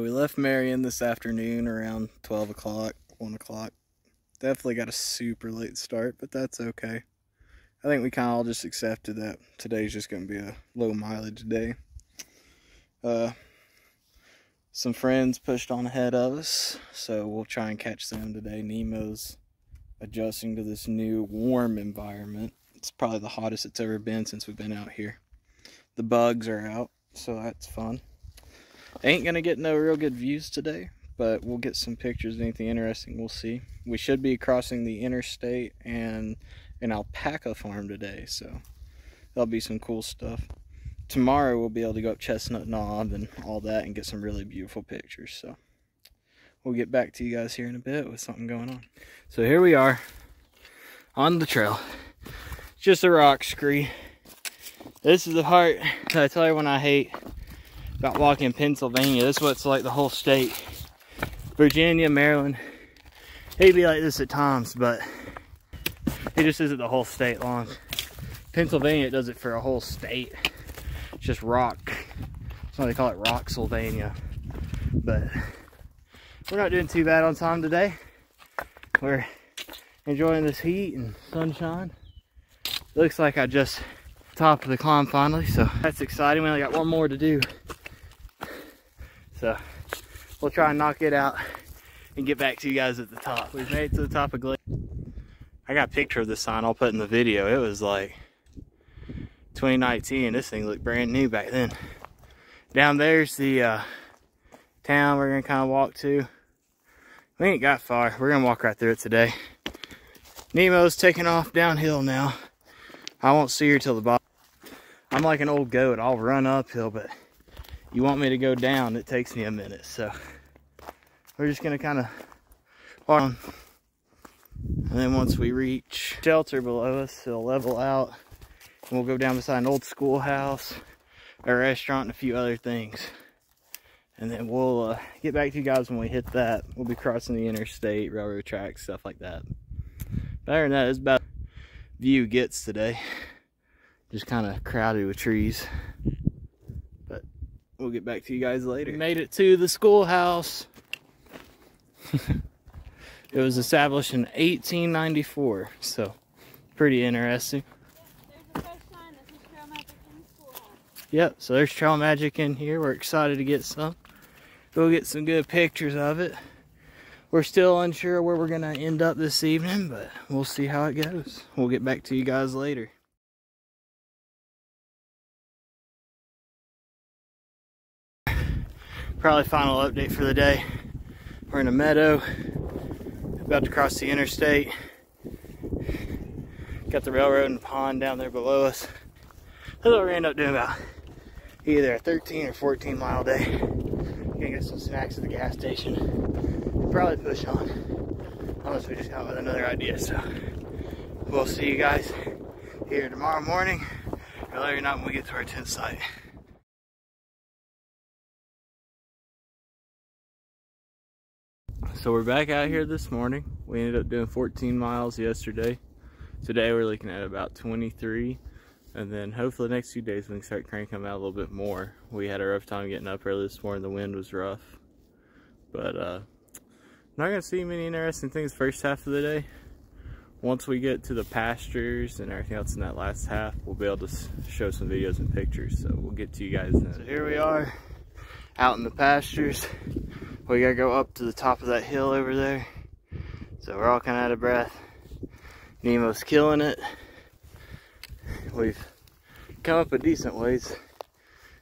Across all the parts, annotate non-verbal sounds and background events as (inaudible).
We left Marion this afternoon around 12 o'clock, 1 o'clock. Definitely got a super late start, but that's okay. I think we kind of all just accepted that today's just going to be a low mileage day. Uh, some friends pushed on ahead of us, so we'll try and catch them today. Nemo's adjusting to this new warm environment. It's probably the hottest it's ever been since we've been out here. The bugs are out, so that's fun. Ain't gonna get no real good views today, but we'll get some pictures, of anything interesting we'll see. We should be crossing the interstate and an alpaca farm today, so that'll be some cool stuff. Tomorrow we'll be able to go up Chestnut Knob and all that and get some really beautiful pictures, so we'll get back to you guys here in a bit with something going on. So here we are on the trail. Just a rock scree. This is the part that I tell you when I hate about walking Pennsylvania. This is what it's like the whole state. Virginia, Maryland. He'd be like this at times, but it just isn't the whole state long. Pennsylvania does it for a whole state. It's just rock. That's why they call it Rocksylvania. But we're not doing too bad on time today. We're enjoying this heat and sunshine. Looks like I just top of the climb finally, so that's exciting. We only got one more to do. So we'll try and knock it out and get back to you guys at the top. We've made it to the top of Glade. I got a picture of this sign I'll put in the video. It was like 2019. This thing looked brand new back then. Down there's the uh, town we're gonna kind of walk to. We ain't got far. We're gonna walk right through it today. Nemo's taking off downhill now. I won't see her till the bottom. I'm like an old goat. I'll run uphill, but you want me to go down, it takes me a minute. So we're just gonna kind of walk on. And then once we reach shelter below us, it'll level out. And we'll go down beside an old schoolhouse, a restaurant, and a few other things. And then we'll uh, get back to you guys when we hit that. We'll be crossing the interstate, railroad tracks, stuff like that. Better than that, it's about view gets today. Just kind of crowded with trees. But we'll get back to you guys later. We made it to the schoolhouse. (laughs) it was established in 1894, so pretty interesting. Yep, so there's trail magic in here. We're excited to get some. We'll get some good pictures of it. We're still unsure where we're going to end up this evening, but we'll see how it goes. We'll get back to you guys later. Probably final update for the day. We're in a meadow, about to cross the interstate. Got the railroad and pond down there below us. That's what gonna end up doing about either a 13 or 14 mile day. Gonna get some snacks at the gas station probably push on. Unless we just come with another idea. So we'll see you guys here tomorrow morning or later night when we get to our tent site. So we're back out here this morning. We ended up doing 14 miles yesterday. Today we're looking at about 23. And then hopefully the next few days we can start cranking them out a little bit more. We had a rough time getting up early this morning. The wind was rough. But uh, not gonna see many interesting things first half of the day. Once we get to the pastures and everything else in that last half, we'll be able to show some videos and pictures. So we'll get to you guys then. So here we are out in the pastures. We gotta go up to the top of that hill over there. So we're all kind of out of breath. Nemo's killing it. We've come up a decent ways.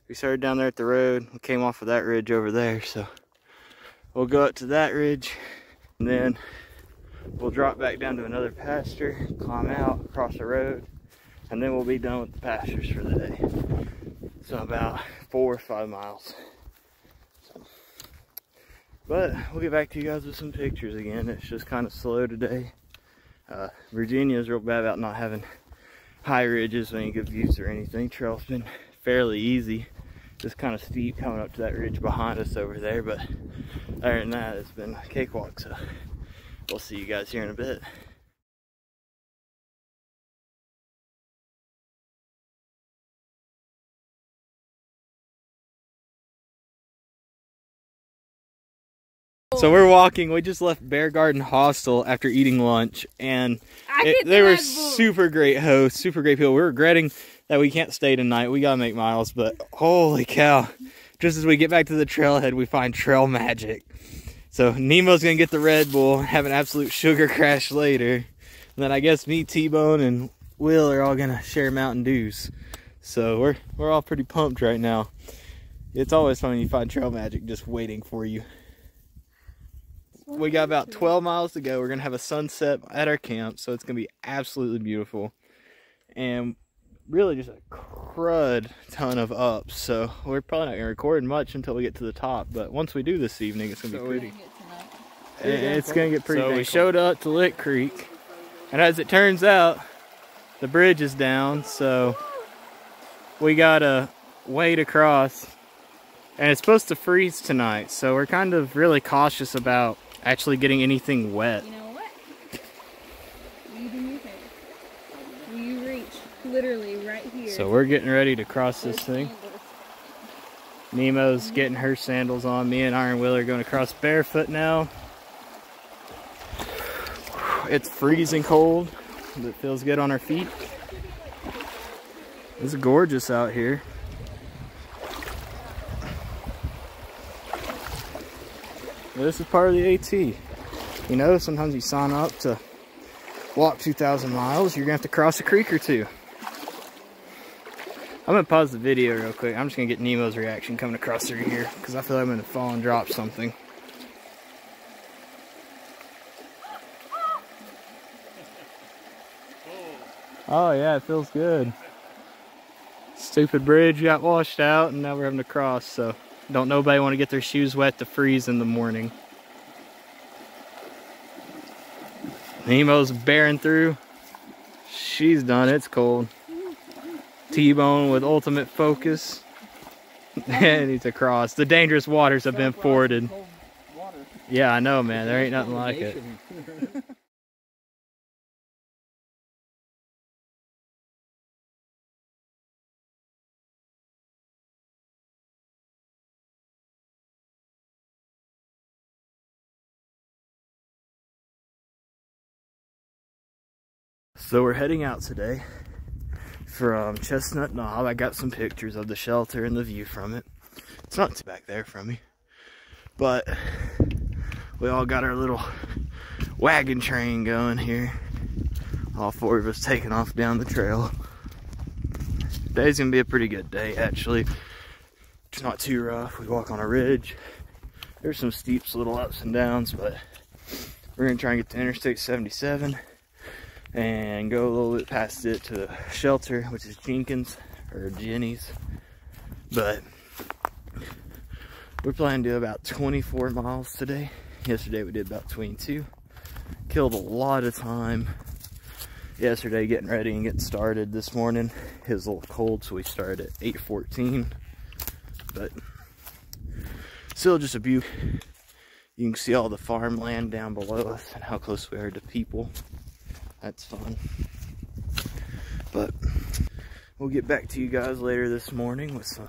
We started down there at the road. We came off of that ridge over there. So we'll go up to that ridge and then we'll drop back down to another pasture, climb out, across the road, and then we'll be done with the pastures for the day. So about four or five miles. But we'll get back to you guys with some pictures again. It's just kind of slow today. Uh, Virginia is real bad about not having high ridges, any good views or anything. Trail's been fairly easy just kind of steep coming up to that ridge behind us over there but other than that it's been a cakewalk so we'll see you guys here in a bit So we're walking. We just left Bear Garden Hostel after eating lunch, and it, they were super great hosts, super great people. We're regretting that we can't stay tonight. We gotta make miles, but holy cow! Just as we get back to the trailhead, we find trail magic. So Nemo's gonna get the Red Bull, have an absolute sugar crash later. And then I guess me, T-Bone, and Will are all gonna share Mountain Dews. So we're we're all pretty pumped right now. It's always fun when you find trail magic just waiting for you. We got about 12 miles to go. We're gonna have a sunset at our camp, so it's gonna be absolutely beautiful. And really just a crud ton of ups. So we're probably not gonna record much until we get to the top. But once we do this evening, it's gonna so be pretty. It's gonna get pretty. So we showed up to Lick Creek, and as it turns out, the bridge is down. So we got a wade across, and it's supposed to freeze tonight. So we're kind of really cautious about actually getting anything wet. You know literally right here. So we're getting ready to cross this thing. Nemo's getting her sandals on. Me and Iron Will are going to cross barefoot now. It's freezing cold, but it feels good on our feet. It's gorgeous out here. This is part of the AT. You know, sometimes you sign up to walk 2,000 miles, you're to have to cross a creek or two. I'm gonna pause the video real quick. I'm just gonna get Nemo's reaction coming across through here because I feel like I'm gonna fall and drop something. (laughs) Oh yeah, it feels good. Stupid bridge got washed out and now we're having to cross, so don't nobody want to get their shoes wet to freeze in the morning. Nemo's bearing through. She's done, it's cold. T-Bone with ultimate focus. (laughs) and he's across. The dangerous waters have been forded. Yeah, I know, man. There ain't nothing like it. So we're heading out today from Chestnut Knob. I got some pictures of the shelter and the view from it. It's not too back there from me. But we all got our little wagon train going here. All four of us taking off down the trail. Today's gonna be a pretty good day actually. It's not too rough. We walk on a ridge. There's some steep little ups and downs, but we're gonna try and get to Interstate 77 and go a little bit past it to the shelter, which is Jenkins or Jenny's. But we're planning to do about 24 miles today. Yesterday we did about 22. Killed a lot of time yesterday getting ready and getting started this morning. It was a little cold, so we started at 8.14. But still just a view. You can see all the farmland down below us and how close we are to people that's fun. But we'll get back to you guys later this morning with some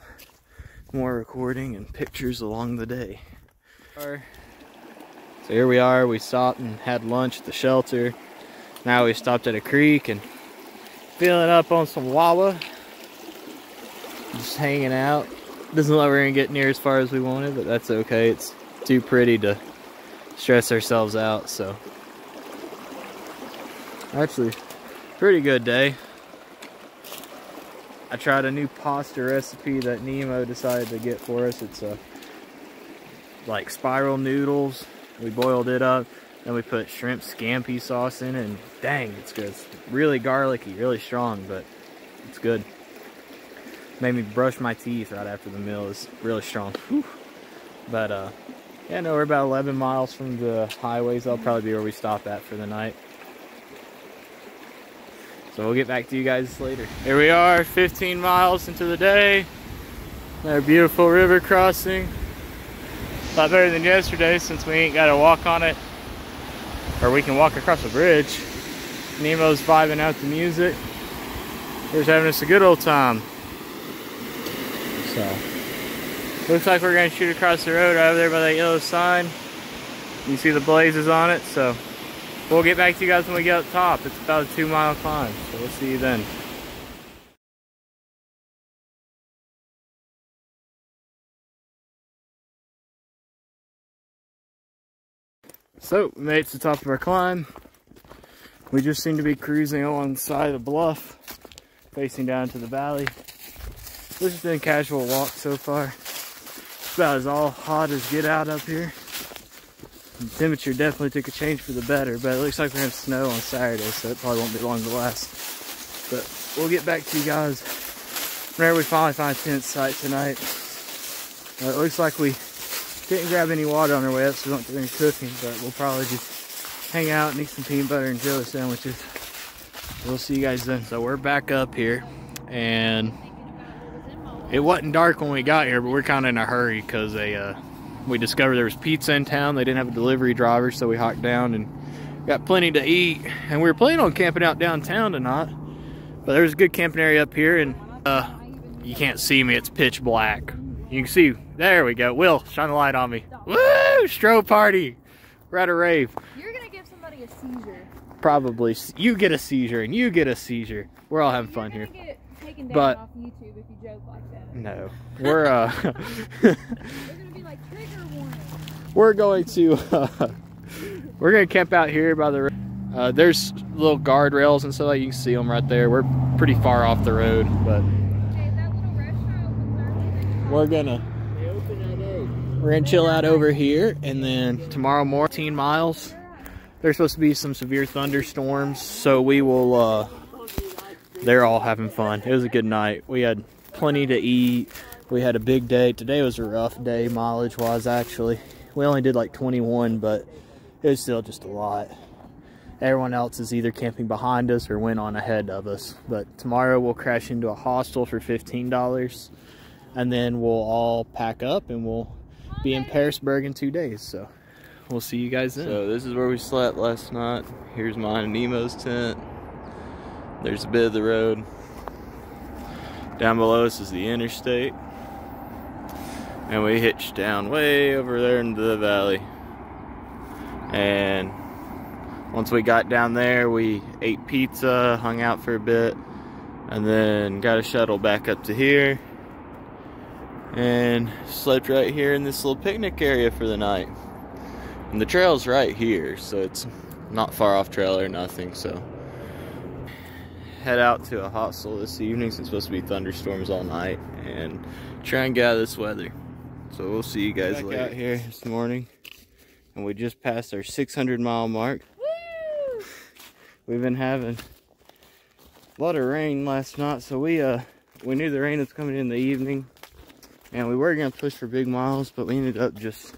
more recording and pictures along the day. So here we are, we stopped and had lunch at the shelter. Now we stopped at a creek and filling up on some wawa. Just hanging out. Doesn't look like we're gonna get near as far as we wanted, but that's okay. It's too pretty to stress ourselves out, so Actually, pretty good day. I tried a new pasta recipe that Nemo decided to get for us. It's a like spiral noodles. We boiled it up, then we put shrimp scampi sauce in it, and dang, it's good. It's really garlicky, really strong, but it's good. Made me brush my teeth right after the meal. It's really strong. Whew. But uh, yeah, no, we're about 11 miles from the highways. That'll probably be where we stop at for the night. So we'll get back to you guys later. Here we are, 15 miles into the day. Our beautiful river crossing. A lot better than yesterday since we ain't got to walk on it. Or we can walk across the bridge. Nemo's vibing out the music. We're having us a good old time. So, looks like we're gonna shoot across the road right over there by that yellow sign. You see the blazes on it, so we'll get back to you guys when we get up top. It's about a two mile climb, so we'll see you then. So, we made it to the top of our climb. We just seem to be cruising alongside the bluff, facing down to the valley. This has been a casual walk so far. It's about as all hot as get out up here. The temperature definitely took a change for the better, but it looks like we're gonna have snow on Saturday, so it probably won't be long to last. But we'll get back to you guys whenever we finally find a tent site tonight. Uh, it looks like we didn't grab any water on our way up, so we don't do any cooking, but we'll probably just hang out and eat some peanut butter and jelly sandwiches. We'll see you guys then. So we're back up here, and it wasn't dark when we got here, but we're kind of in a hurry because they uh, we discovered there was pizza in town. They didn't have a delivery driver, so we hiked down and got plenty to eat. And we were planning on camping out downtown tonight, but there's a good camping area up here, and uh, you can't see me. It's pitch black. You can see, there we go. Will, shine the light on me. Woo! Strobe party. We're at a rave. You're gonna give somebody a seizure. Probably. You get a seizure and you get a seizure. We're all having fun You're here. get taken down But- off YouTube if you joke like that. No. We're, uh, (laughs) (laughs) we're going to, (laughs) uh, we're to camp out here by the, uh, there's little guardrails and stuff like you can see them right there. We're pretty far off the road, but we're gonna we're gonna chill out over here and then tomorrow morning 18 miles. There's supposed to be some severe thunderstorms so we will uh they're all having fun. It was a good night. We had plenty to eat we had a big day today was a rough day mileage wise actually we only did like 21 but it was still just a lot everyone else is either camping behind us or went on ahead of us but tomorrow we'll crash into a hostel for $15 and then we'll all pack up and we'll be in Pearisburg in two days. So we'll see you guys then. So this is where we slept last night. Here's mine and Nemo's tent. There's a bit of the road. Down below us is the interstate. And we hitched down way over there into the valley. And once we got down there, we ate pizza, hung out for a bit, and then got a shuttle back up to here and slept right here in this little picnic area for the night. And the trail's right here, so it's not far off trail or nothing. So head out to a hostel this evening. It's supposed to be thunderstorms all night, and try and get out of this weather. So we'll see you guys later. out here this morning, and we just passed our 600 mile mark. Woo! We've been having a lot of rain last night, so we uh we knew the rain was coming in the evening, and we were gonna push for big miles, but we ended up just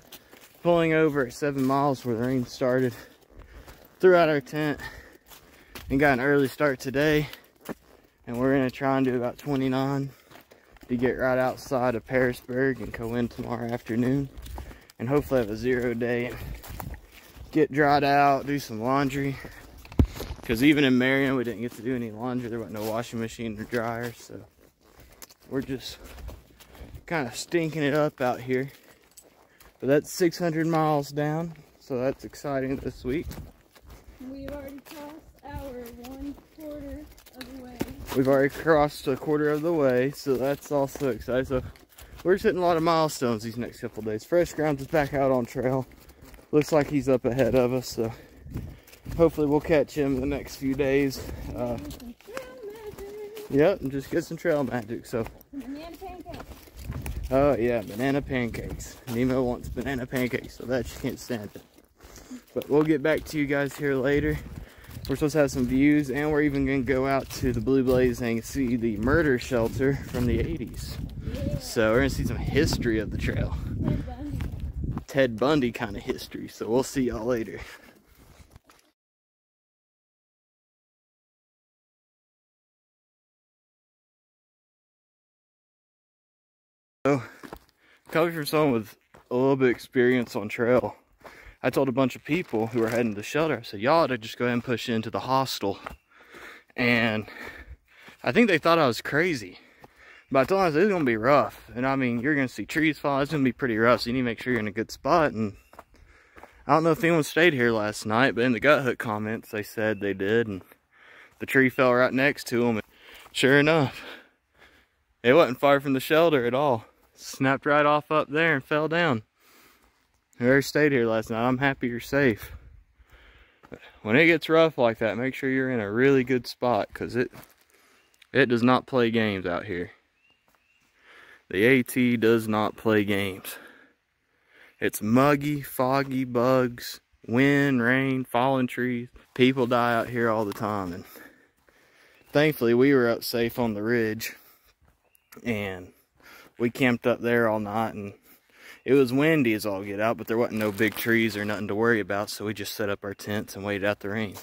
pulling over at seven miles where the rain started. Threw out our tent and got an early start today, and we're gonna try and do about 29 to get right outside of Pearisburg and go in tomorrow afternoon, and hopefully have a zero day. Get dried out, do some laundry, because even in Marion, we didn't get to do any laundry. There wasn't no washing machine or dryer, so we're just kind of stinking it up out here. But that's 600 miles down, so that's exciting this week. We've already crossed our one quarter of the way. We've already crossed a quarter of the way, so that's also exciting. So we're just hitting a lot of milestones these next couple days. Fresh Grounds is back out on trail. Looks like he's up ahead of us, so hopefully we'll catch him in the next few days. Uh, With some trail magic. yep, and just get some trail magic. So Oh yeah, banana pancakes. Nemo wants banana pancakes, so that she can't stand it. But we'll get back to you guys here later. We're supposed to have some views, and we're even gonna go out to the Blue Blaze and see the murder shelter from the 80s. Yeah. So we're gonna see some history of the trail. Ted Bundy. Ted Bundy kind of history. So we'll see y'all later. So, coming from someone with a little bit of experience on trail, I told a bunch of people who were heading to the shelter, I said, y'all ought to just go ahead and push into the hostel. And I think they thought I was crazy. But I told them I said, it's gonna be rough. And I mean, you're gonna see trees fall, it's gonna be pretty rough, so you need to make sure you're in a good spot. And I don't know if anyone stayed here last night, but in the Guthook comments, they said they did, and the tree fell right next to them. And Sure enough, it wasn't far from the shelter at all. Snapped right off up there and fell down. Whoever stayed here last night, I'm happy you're safe. When it gets rough like that, make sure you're in a really good spot, because it, it does not play games out here. The AT does not play games. It's muggy, foggy, bugs, wind, rain, falling trees. People die out here all the time. And thankfully, we were up safe on the ridge. And we camped up there all night. And it was windy as all get out, but there wasn't no big trees or nothing to worry about. So we just set up our tents and waited out the rain.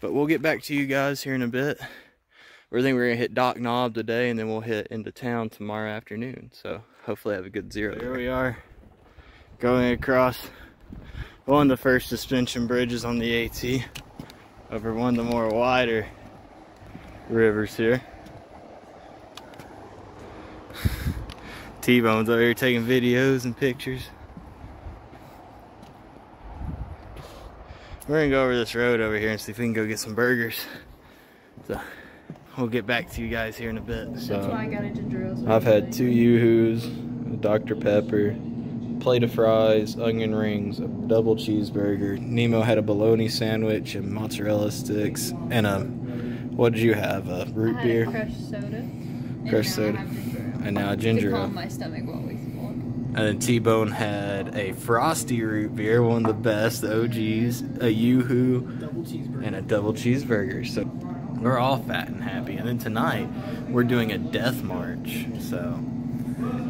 But we'll get back to you guys here in a bit. We think we're gonna hit Dock Knob today and then we'll hit into town tomorrow afternoon. So hopefully I have a good zero. Here we are going across one of the first suspension bridges on the AT over one of the more wider rivers here. T-Bone's over here taking videos and pictures. We're gonna go over this road over here and see if we can go get some burgers. So we'll get back to you guys here in a bit. So That's why I got ale. so I've had two Yoo-Hoos, a Dr. Pepper, plate of fries, onion rings, a double cheeseburger. Nemo had a bologna sandwich and mozzarella sticks, and a what did you have? A root beer a crushed soda. Crushed soda. Have ginger ale and now a to ginger ale. calm my stomach while we smoke. And then T-Bone had a frosty root beer, one of the best, OGs, a Yoo-Hoo, and a double cheeseburger. So we're all fat and happy. And then tonight we're doing a death march. So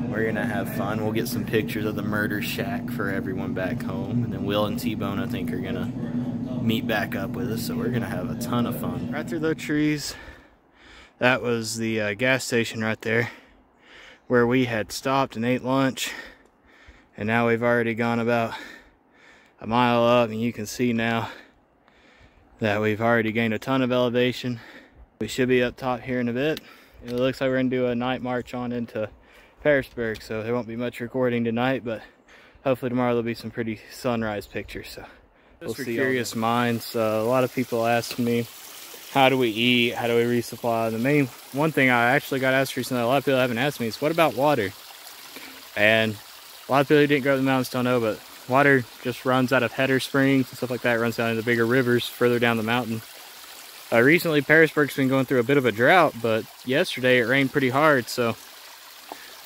we're gonna have fun. We'll get some pictures of the murder shack for everyone back home. And then Will and T-Bone I think are gonna meet back up with us. So we're gonna have a ton of fun. Right through those trees. That was the uh, gas station right there where we had stopped and ate lunch. And now we've already gone about a mile up and you can see now that we've already gained a ton of elevation. We should be up top here in a bit. It looks like we're gonna do a night march on into Pearisburg, so there won't be much recording tonight, but hopefully tomorrow there'll be some pretty sunrise pictures. So we'll for see. curious minds, uh, a lot of people ask me, how do we eat? How do we resupply? The main one thing I actually got asked recently, a lot of people haven't asked me is, what about water? And a lot of people who didn't go to the mountains don't know, but water just runs out of header springs and stuff like that. It runs down into the bigger rivers further down the mountain. Uh, recently, Pearisburg's been going through a bit of a drought, but yesterday it rained pretty hard, so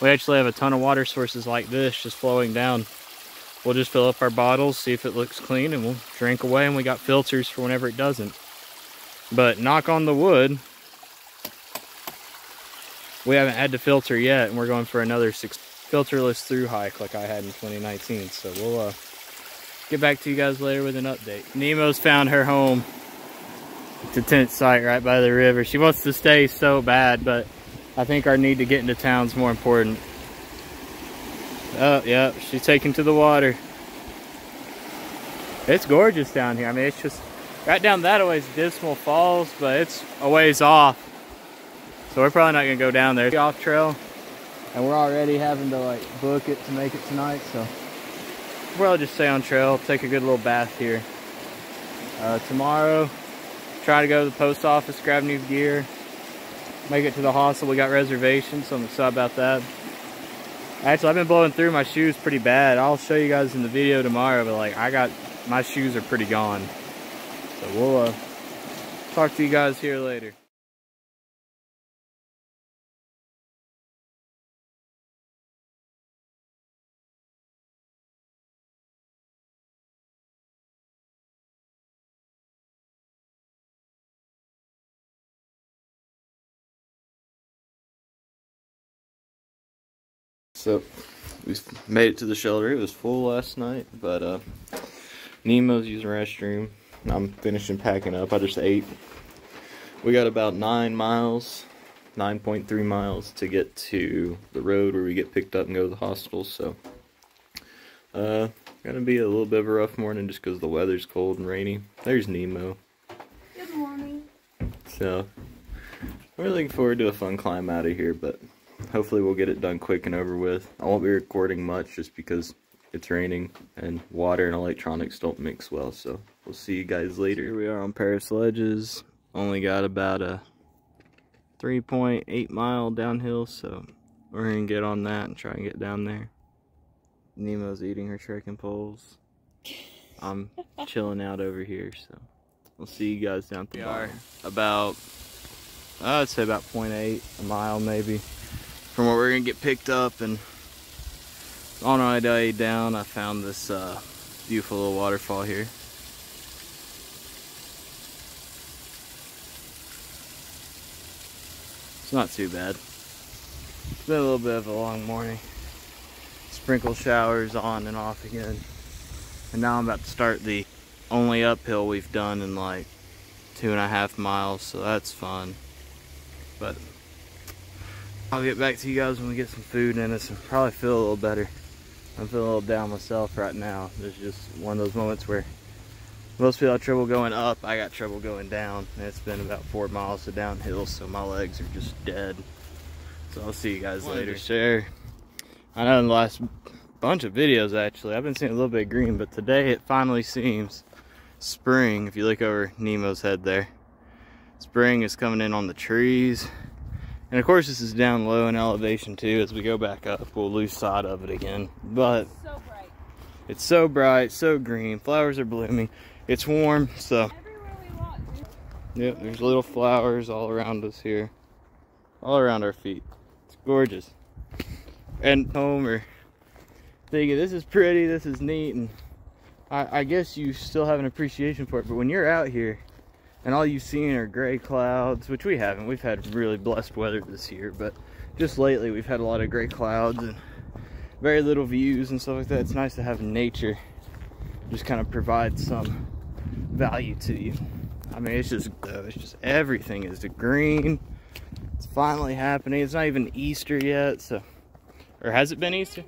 we actually have a ton of water sources like this just flowing down. We'll just fill up our bottles, see if it looks clean, and we'll drink away, and we got filters for whenever it doesn't. But knock on the wood, we haven't had to filter yet, and we're going for another six filterless through hike like I had in 2019. So we'll uh, get back to you guys later with an update. Nemo's found her home. It's a tent site right by the river. She wants to stay so bad, but I think our need to get into town's more important. Oh, yeah, she's taken to the water. It's gorgeous down here. I mean, it's just right down that way is Dismal Falls, but it's a ways off. So we're probably not gonna go down there. Off trail, and we're already having to like book it to make it tonight. So we'll just stay on trail, take a good little bath here. Uh, tomorrow, try to go to the post office, grab new gear, make it to the hostel. We got reservations, so I'm excited about that. Actually, I've been blowing through my shoes pretty bad. I'll show you guys in the video tomorrow, but like I got my shoes are pretty gone. So we'll uh, talk to you guys here later. So we made it to the shelter. It was full last night, but uh, Nemo's using restroom. I'm finishing packing up. I just ate. We got about nine miles, 9.3 miles to get to the road where we get picked up and go to the hospital. So, uh, gonna be a little bit of a rough morning just because the weather's cold and rainy. There's Nemo. Good morning. So, we're looking forward to a fun climb out of here, but hopefully we'll get it done quick and over with. I won't be recording much just because it's raining and water and electronics don't mix well. So we'll see you guys later. Here we are on Paris Ledges. Only got about a 3.8 mile downhill, so we're gonna get on that and try and get down there. Nemo's eating her trekking poles. I'm (laughs) chilling out over here, so we'll see you guys down at the we are about, I'd say about 0.8, a mile maybe, from where we're gonna get picked up. And on our way down, I found this uh, beautiful little waterfall here. It's not too bad. It's been a little bit of a long morning. Sprinkle showers on and off again. And now I'm about to start the only uphill we've done in like two and a half miles, so that's fun. But I'll get back to you guys when we get some food in us and probably feel a little better. I'm feeling a little down myself right now. It's just one of those moments where most people have trouble going up. I got trouble going down. And it's been about four miles of downhill, so my legs are just dead. So I'll see you guys later. Share. I know in the last bunch of videos actually. I've been seeing a little bit green, but today it finally seems spring. If you look over Nemo's head there, spring is coming in on the trees. And of course this is down low in elevation too. As we go back up, we'll lose sight of it again. But So bright. it's so bright, so green. Flowers are blooming. It's warm, so Everywhere we walk. Yep, there's little flowers all around us here. All around our feet. It's gorgeous. And home or thinking this is pretty, this is neat, and I, I guess you still have an appreciation for it, but when you're out here and all you've seen are gray clouds, which we haven't, we've had really blessed weather this year, but just lately we've had a lot of gray clouds and very little views and stuff like that. It's nice to have nature just kind of provide some value to you. I mean, it's just, uh, it's just everything is green. It's finally happening. It's not even Easter yet, so, or has it been Easter?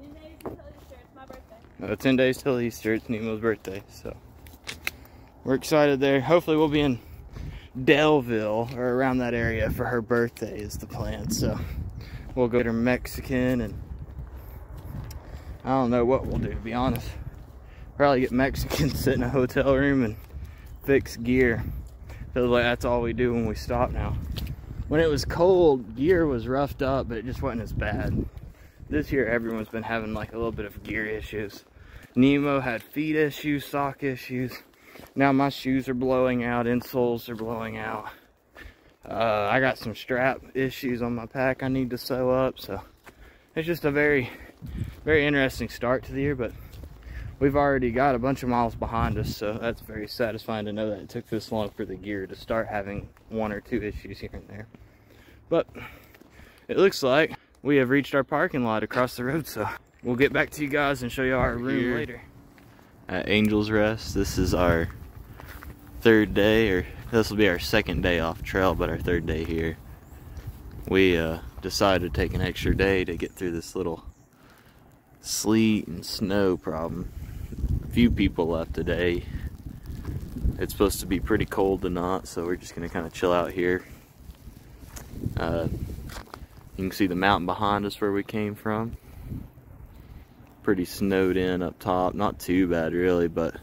Ten days until Easter. It's my birthday. Uh, 10 days till Easter. It's Nemo's birthday, so we're excited there. Hopefully, we'll be in Daleville or around that area for her birthday, is the plan. So we'll go to her Mexican and I don't know what we'll do, to be honest. Probably get Mexicans (laughs) sit in a hotel room, and fix gear. Feels like that's all we do when we stop now. When it was cold, gear was roughed up, but it just wasn't as bad. This year, everyone's been having like a little bit of gear issues. Nemo had feet issues, sock issues. Now my shoes are blowing out, insoles are blowing out. Uh, I got some strap issues on my pack I need to sew up, so it's just a very, very interesting start to the year, but we've already got a bunch of miles behind us, so that's very satisfying to know that it took this long for the gear to start having one or two issues here and there. But it looks like we have reached our parking lot across the road, so we'll get back to you guys and show you our room Here. later. At Angel's Rest, this is our third day, or this will be our second day off trail, but our third day here. We uh, decided to take an extra day to get through this little sleet and snow problem. Few people left today. It's supposed to be pretty cold tonight, so we're just gonna kind of chill out here. Uh, you can see the mountain behind us where we came from. Pretty snowed in up top, not too bad really, but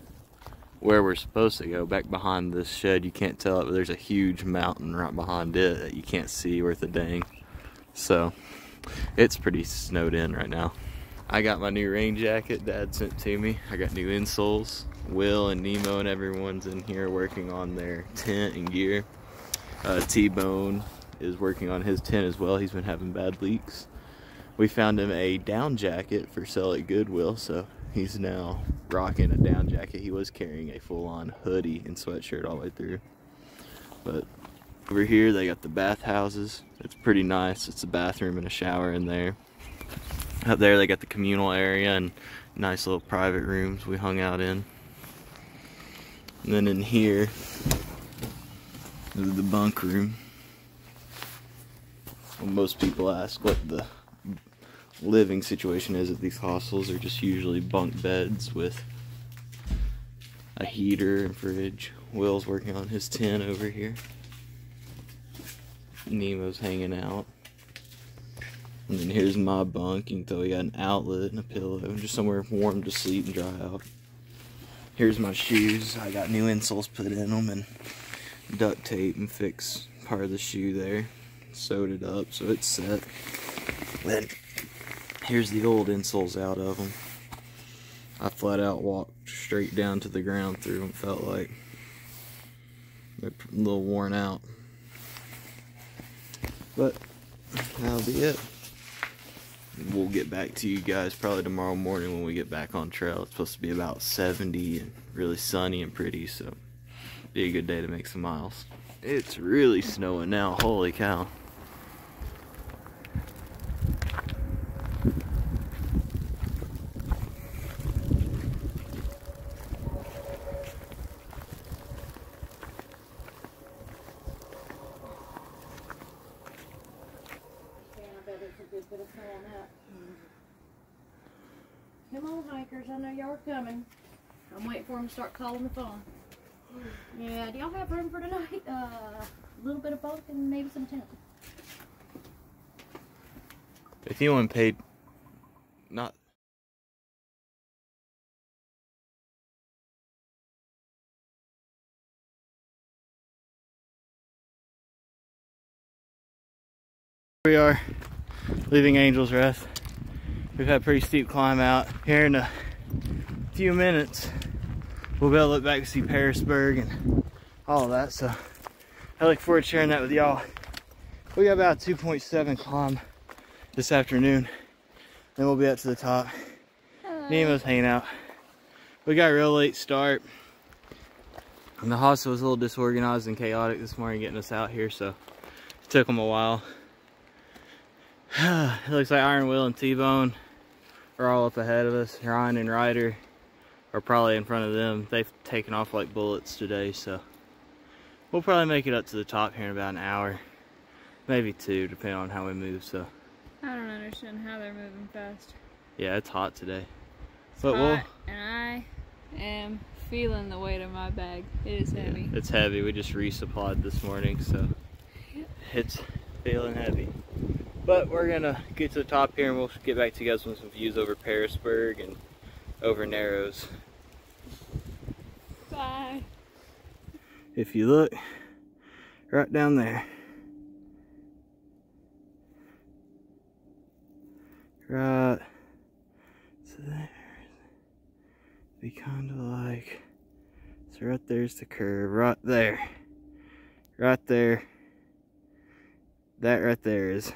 where we're supposed to go, back behind this shed, you can't tell it, but there's a huge mountain right behind it that you can't see worth a dang. So, it's pretty snowed in right now. I got my new rain jacket dad sent to me. I got new insoles. Will and Nemo and everyone's in here working on their tent and gear. Uh, T-Bone is working on his tent as well. He's been having bad leaks. We found him a down jacket for sale at Goodwill, so he's now rocking a down jacket. He was carrying a full-on hoodie and sweatshirt all the way through. But over here they got the bathhouses. It's pretty nice. It's a bathroom and a shower in there. Out there they got the communal area and nice little private rooms we hung out in. And then in here is the bunk room. Most people ask what the living situation is at these hostels. They're just usually bunk beds with a heater and fridge. Will's working on his tent over here. Nemo's hanging out. And then here's my bunk. You can tell we got an outlet and a pillow, just somewhere warm to sleep and dry out. Here's my shoes. I got new insoles put in them and duct tape and fix part of the shoe there. Sewed it up so it's set. Then here's the old insoles out of them. I flat out walked straight down to the ground through them. Felt like they're a little worn out. But that'll be it. We'll get back to you guys probably tomorrow morning when we get back on trail. It's supposed to be about 70 and really sunny and pretty, so be a good day to make some miles. It's really snowing now, holy cow. Come on, hikers. I know y'all are coming. I'm waiting for them to start calling the phone. Yeah, do y'all have room for tonight? Uh, a little bit of both and maybe some tent. If anyone paid not we are leaving Angels Rest. We've had a pretty steep climb out. Here in a few minutes, we'll be able to look back and see Pearisburg and all of that. So I look forward to sharing that with y'all. We got about 2.7 climb this afternoon. Then we'll be up to the top. Nemo's hanging out. We got a real late start. And the hostel was a little disorganized and chaotic this morning getting us out here, so it took them a while. (sighs) it looks like Iron Will and T-Bone are all up ahead of us. Ryan and Ryder are probably in front of them. They've taken off like bullets today, so we'll probably make it up to the top here in about an hour. Maybe two, depending on how we move, so. I don't understand how they're moving fast. Yeah, it's hot today. It's But hot, we'll- and I am feeling the weight of my bag. It is Yeah, heavy. it's heavy. We just resupplied this morning, so it's feeling heavy. But we're gonna get to the top here and we'll get back to you guys with some views over Pearisburg and over Narrows. Bye. If you look right down there, right so there, be kind of like so right there's the curve right there, right there. That right there is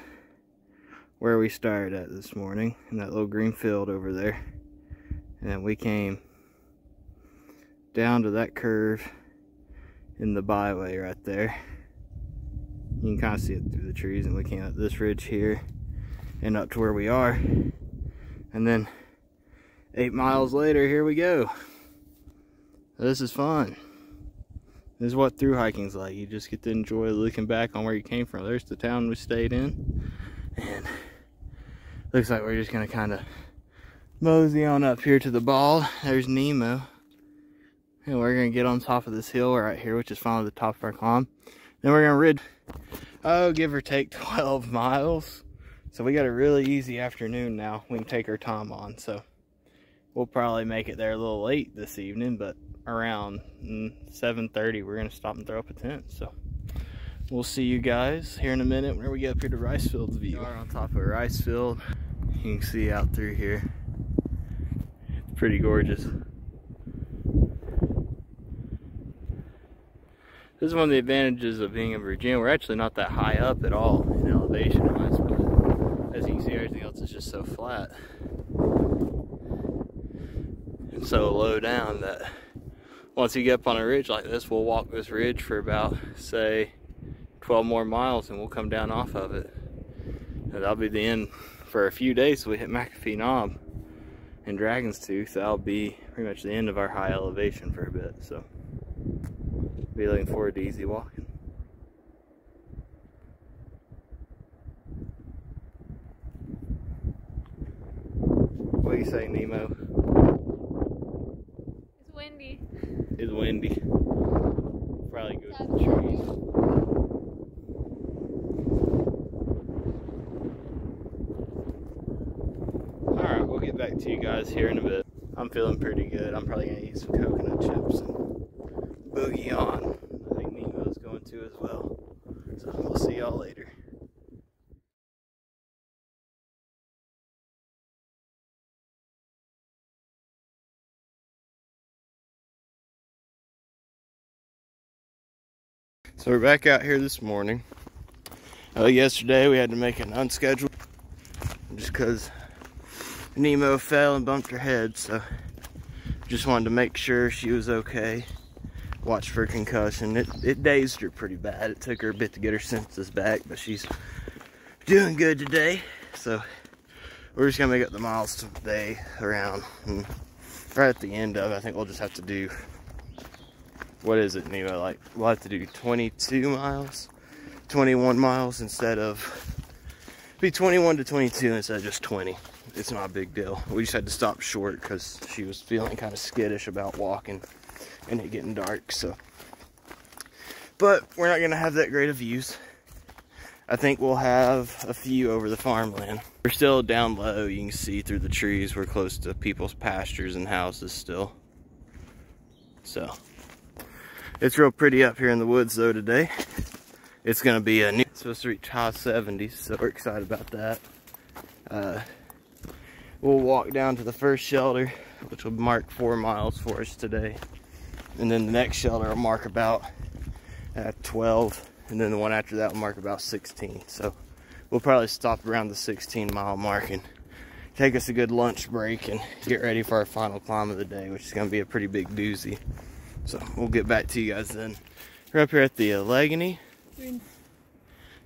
where we started at this morning in that little green field over there, and we came down to that curve in the byway right there. You can kind of see it through the trees and we came up this ridge here and up to where we are. And then eight miles later, here we go. This is fun. This is what through hiking's like. You just get to enjoy looking back on where you came from. There's the town we stayed in. And looks like we're just gonna kind of mosey on up here to the ball. There's Nemo. And we're gonna get on top of this hill right here, which is finally the top of our climb. Then we're gonna rid, oh, give or take (laughs) 12 miles. So we got a really easy afternoon now. We can take our time on. So we'll probably make it there a little late this evening, but around mm, 7.30, we're gonna stop and throw up a tent. So we'll see you guys here in a minute when we get up here to Ricefield's view. We are on top of Ricefield. You can see out through here. Pretty gorgeous. This is one of the advantages of being in Virginia. We're actually not that high up at all in elevation wise, but as you can see, everything else is just so flat and so low down that once you get up on a ridge like this, we'll walk this ridge for about, say, 12 more miles and we'll come down off of it. And that'll be the end for a few days. So we hit McAfee Knob and Dragon's Tooth. That'll be pretty much the end of our high elevation for a bit. So be looking forward to easy walking. What do you say, Nemo? It's windy. It's windy. Probably go to the trees. To you guys here in a bit. I'm feeling pretty good. I'm probably gonna eat some coconut chips and boogie on. I think Nemo's going to as well. So we'll see y'all later. So we're back out here this morning. Uh, yesterday we had to make an unscheduled just because Nemo fell and bumped her head. So just wanted to make sure she was okay. Watch for concussion. It, it dazed her pretty bad. It took her a bit to get her senses back, but she's doing good today. So we're just gonna make up the miles today around and right at the end of it, I think we'll just have to do what is it, Nemo? Like we'll have to do 22 miles, 21 miles instead of be 21 to 22 instead of just 20. It's not a big deal. We just had to stop short because she was feeling kind of skittish about walking and it getting dark. So, but we're not gonna have that great of views. I think we'll have a few over the farmland. We're still down low. You can see through the trees. We're close to people's pastures and houses still. So, it's real pretty up here in the woods though today. It's gonna be a new, it's supposed to reach high 70s, so we're excited about that. Uh, we'll walk down to the first shelter, which will mark four miles for us today. And then the next shelter will mark about at 12 and then the one after that will mark about 16 so we'll probably stop around the 16 mile mark and take us a good lunch break and get ready for our final climb of the day which is going to be a pretty big doozy. So we'll get back to you guys then. We're up here at the Allegheny.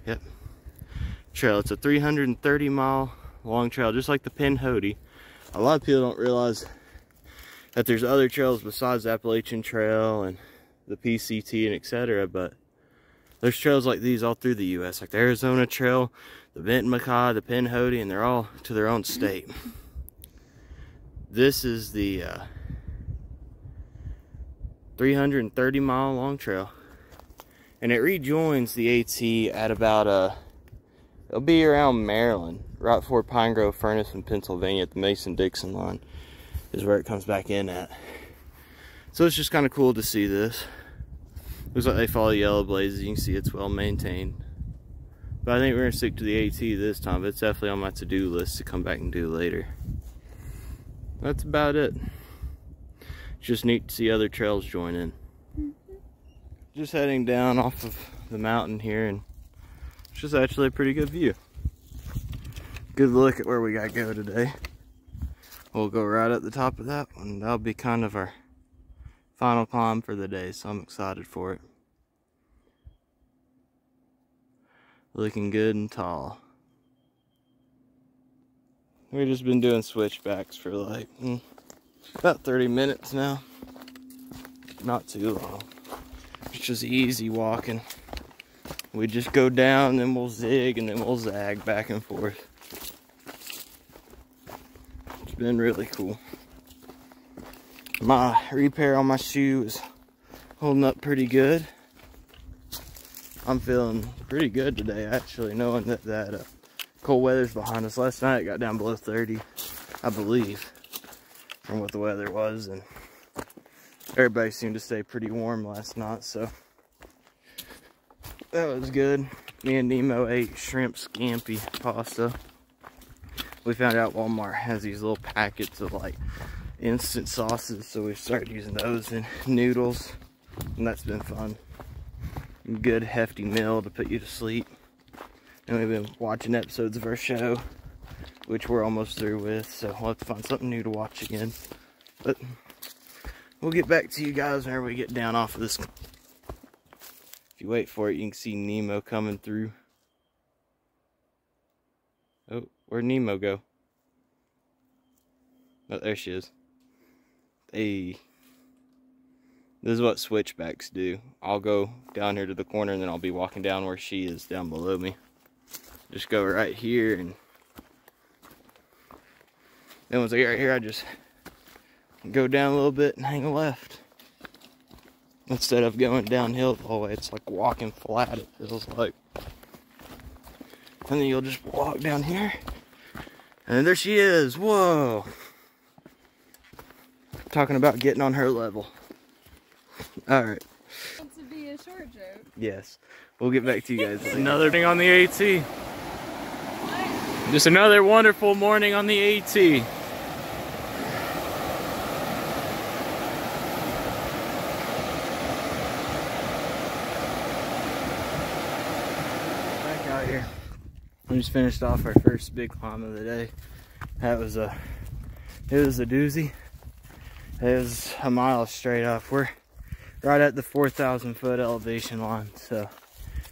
Yep. Trail it's a 330 mile long trail just like the Pinhoti a lot of people don't realize that there's other trails besides the Appalachian Trail and the PCT and etc but there's trails like these all through the U.S. Like the Arizona Trail, the Benton MacKaye, the Pinhoti, and they're all to their own state. This is the uh, 330 mile long trail. And it rejoins the AT at about, uh, it'll be around Maryland, right before Pine Grove Furnace in Pennsylvania at the Mason-Dixon line is where it comes back in at. So it's just kind of cool to see this. Looks like they follow yellow blazes. You can see it's well maintained. But I think we're going to stick to the AT this time. But it's definitely on my to-do list to come back and do later. That's about it. Just neat to see other trails join in. Just heading down off of the mountain here and it's just actually a pretty good view. Good look at where we got to go today. We'll go right at the top of that one. That'll be kind of our final climb for the day, so I'm excited for it. Looking good and tall. We've just been doing switchbacks for like mm, about 30 minutes now. Not too long. It's just easy walking. We just go down, then we'll zig, and then we'll zag back and forth. Been really cool my repair on my shoe is holding up pretty good. I'm feeling pretty good today, actually, knowing that that uh, cold weather's behind us. Last night it got down below 30, I believe, from what the weather was, and everybody seemed to stay pretty warm last night, so that was good. Me and Nemo ate shrimp scampi pasta. We found out Walmart has these little packets of like instant sauces, so we started using those in noodles, and that's been fun. Good hefty meal to put you to sleep. And we've been watching episodes of our show, which we're almost through with, so we'll have to find something new to watch again. But we'll get back to you guys whenever we get down off of this. If you wait for it, you can see Nemo coming through. Oh, where'd Nemo go? Oh, there she is. Hey. This is what switchbacks do. I'll go down here to the corner and then I'll be walking down where she is down below me. Just go right here and then once I get right here I just go down a little bit and hang left. Instead of going downhill the whole way, it's like walking flat it feels like. And then you'll just walk down here. And there she is. Whoa. Talking about getting on her level. All right. To be a short joke. Yes. We'll get back to you guys. (laughs) Another thing on the AT. Just another wonderful morning on the AT. We just finished off our first big climb of the day. That was a, it was a doozy. It was a mile straight up. We're right at the 4,000 foot elevation line. So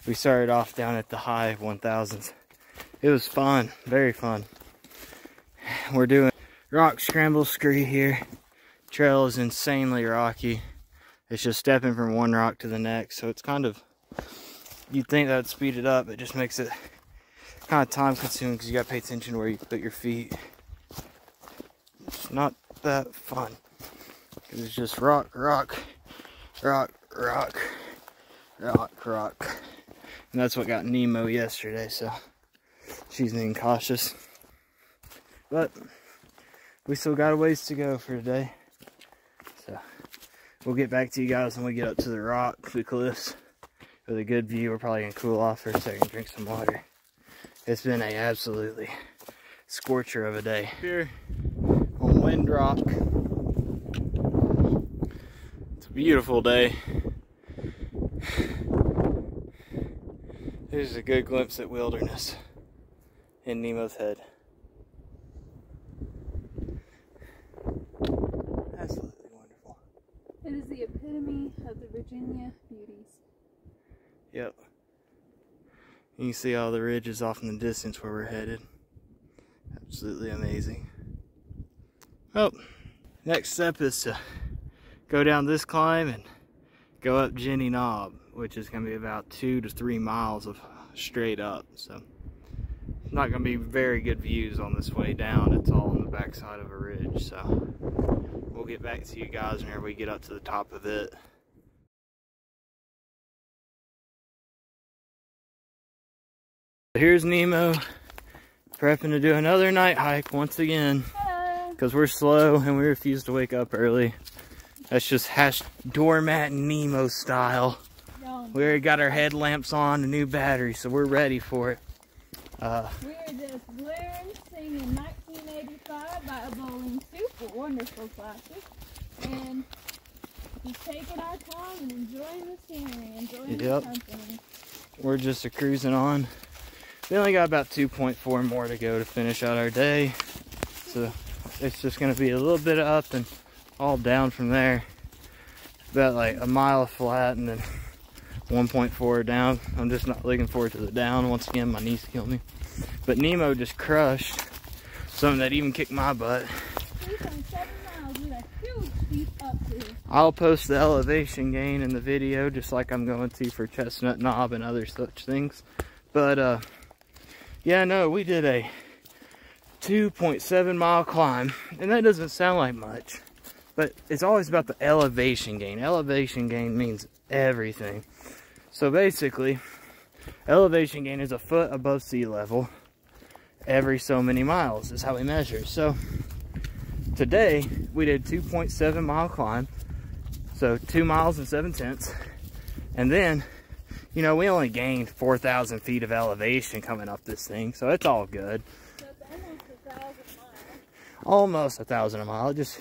we started off down at the high 1,000s. It was fun, very fun. We're doing rock scramble scree here. Trail is insanely rocky. It's just stepping from one rock to the next. So it's kind of, you'd think that would speed it up. It just makes it kind of time consuming because you got to pay attention where you put your feet. It's not that fun. Cause it's just rock, rock, rock, rock, rock, rock. And that's what got Nemo yesterday, so she's being cautious. But we still got a ways to go for today. So we'll get back to you guys when we get up to the rock, the cliffs, with a good view. We're probably gonna cool off for a second, drink some water. It's been a absolutely scorcher of a day. Here on Wind Rock. It's a beautiful day. There's a good glimpse at wilderness in Nemo's head. Absolutely wonderful. It is the epitome of the Virginia beauties. Yep. You can see all the ridges off in the distance where we're headed. Absolutely amazing. Well, next step is to go down this climb and go up Jenny Knob, which is going to be about two to three miles of straight up. So, not going to be very good views on this way down. It's all on the backside of a ridge. So, we'll get back to you guys whenever we get up to the top of it. Here's Nemo prepping to do another night hike once again because we're slow and we refuse to wake up early. That's just hash doormat Nemo style. We already got our headlamps on, a new battery, so we're ready for it. Uh, We are just blaring, singing 1985 by a bowling super wonderful classic. And just taking our time and enjoying the scenery, enjoying Yep. the company. we're just a cruising on. We only got about 2.4 more to go to finish out our day. So it's just gonna be a little bit up and all down from there. About like a mile flat and then 1.4 down. I'm just not looking forward to the down. Once again, my knees kill me. But Nemo just crushed something that even kicked my butt. 3.7 miles with a huge steep uphill. I'll post the elevation gain in the video just like I'm going to for Chestnut Knob and other such things. But uh yeah, no, we did a 2.7 mile climb and that doesn't sound like much. But it's always about the elevation gain. Elevation gain means everything. So basically, elevation gain is a foot above sea level every so many miles is how we measure. So today we did 2.7 mile climb so two miles and seven tenths. And then, you know, we only gained 4,000 feet of elevation coming up this thing. So it's all good. Almost a thousand a mile. It just,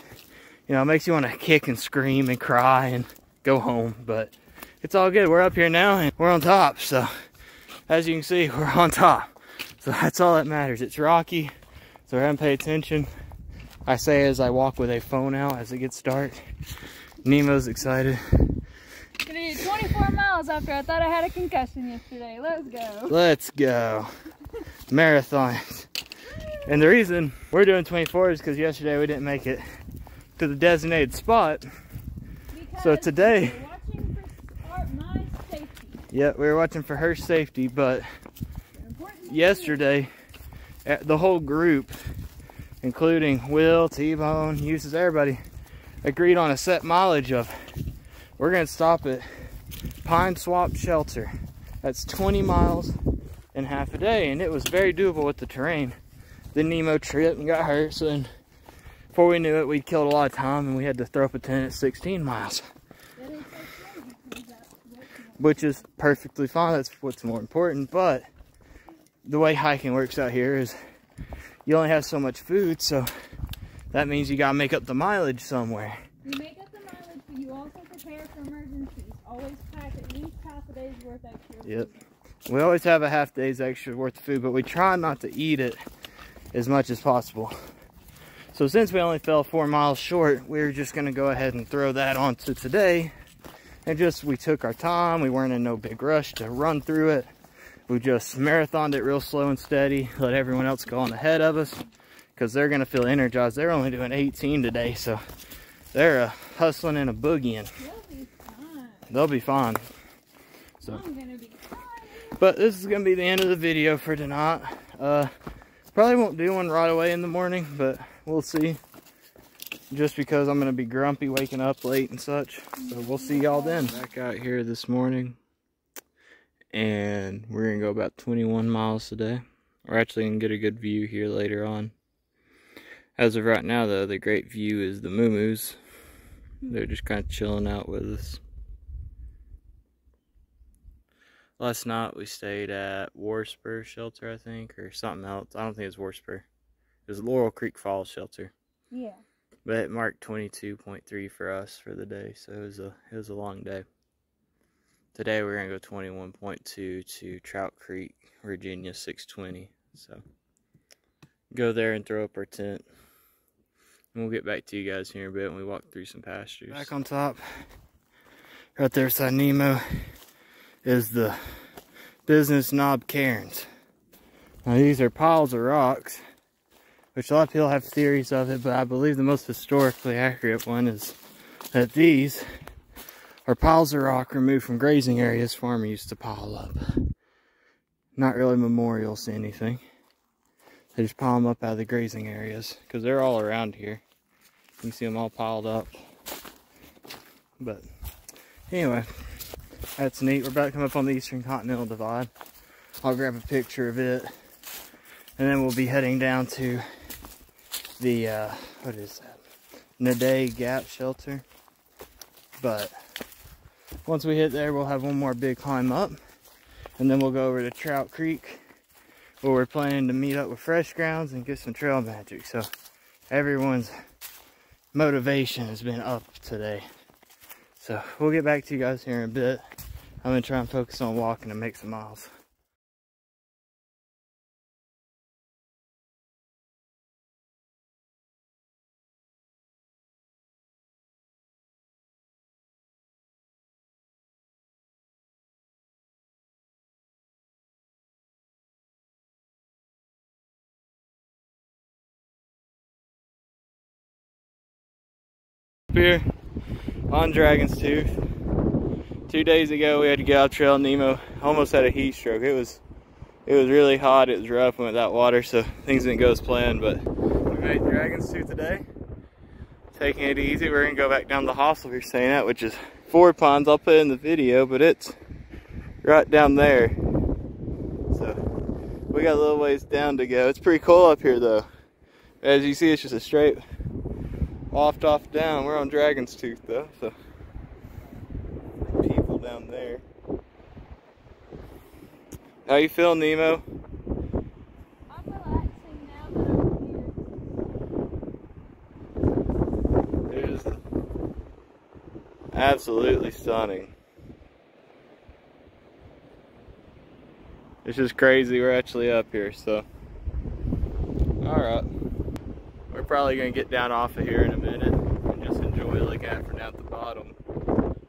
you know, it makes you want to kick and scream and cry and go home. But it's all good. We're up here now and we're on top. So as you can see, (laughs) we're on top. So that's all that matters. It's rocky. So having to pay attention. I say as I walk with a phone out as it gets dark. Nemo's excited. Gonna do 24 miles after I thought I had a concussion yesterday. Let's go. Let's go. Marathons. And the reason we're doing 24 is because yesterday we didn't make it to the designated spot. So today- we're watching for our, my safety. Yeah, we were watching for her safety, but yesterday, eh, the whole group, including Will, T-Bone, uses everybody, agreed on a set mileage of we're gonna stop at Pine Swamp Shelter. That's 20 miles in half a day, and it was very doable with the terrain. Then Nemo tripped and got hurt, so then before we knew it, we'd killed a lot of time and we had to throw up a tent at 16 miles, which is perfectly fine. That's what's more important. But the way hiking works out here is you only have so much food, so that means you gotta make up the mileage somewhere. You make up the mileage, but you also for emergencies. Always pack at least half a day's worth extra. Yep. food. We always have a half day's extra worth of food, but we try not to eat it as much as possible. So since we only fell four miles short, we're just gonna go ahead and throw that onto today. And just, we took our time. We weren't in no big rush to run through it. We just marathoned it real slow and steady. Let everyone else go on ahead of us because they're gonna feel energized. They're only doing 18 today, so they're uh, hustling and a boogieing. Fine. They'll be fine. So. I'm gonna be fine. But this is gonna be the end of the video for tonight. Uh, probably won't do one right away in the morning, but we'll see. Just because I'm gonna be grumpy waking up late and such. So we'll see y'all then. Back out here this morning, and we're gonna go about 21 miles today. We're actually gonna get a good view here later on. As of right now, though, the great view is the moo They're just kind of chilling out with us. Last night we stayed at War Spur Shelter, I think, or something else. I don't think it's War Spur. It was Laurel Creek Falls Shelter, Yeah. but it marked 22.3 for us for the day, so it was a it was a long day. Today we're gonna go 21.2 to Trout Creek, Virginia 620. So go there and throw up our tent. And we'll get back to you guys here in a bit when we walk through some pastures. Back on top, right there beside Nemo, is the business knob cairns. Now these are piles of rocks, which a lot of people have theories of it, but I believe the most historically accurate one is that these are piles of rock removed from grazing areas farmers used to pile up. Not really memorials to anything. They just pile them up out of the grazing areas because they're all around here. You can see them all piled up. But anyway, that's neat. We're about to come up on the Eastern Continental Divide. I'll grab a picture of it. And then we'll be heading down to the, uh, what is that? Niday Gap Shelter. But once we hit there, we'll have one more big climb up. And then we'll go over to Trout Creek where we're planning to meet up with Fresh Grounds and get some trail magic. So everyone's motivation has been up today. So we'll get back to you guys here in a bit. I'm gonna try and focus on walking and make some miles. Here on Dragon's Tooth. Two days ago we had to get out trail Nemo. Almost had a heat stroke. It was it was really hot, it was rough and without water, so things didn't go as planned, but we made Dragon's Tooth today. Taking it easy. We're gonna go back down the hostel we are staying at, which is Four Pines. I'll put in the video, but it's right down there. So we got a little ways down to go. It's pretty cool up here though. As you see, it's just a straight loft off down. We're on Dragon's Tooth though, so people down there. How you feeling, Nemo? I'm relaxing now that I'm here. It is absolutely stunning. It's just crazy we're actually up here, so. Alright. We're probably gonna get down off of here in a minute and just enjoy looking at from down at the bottom.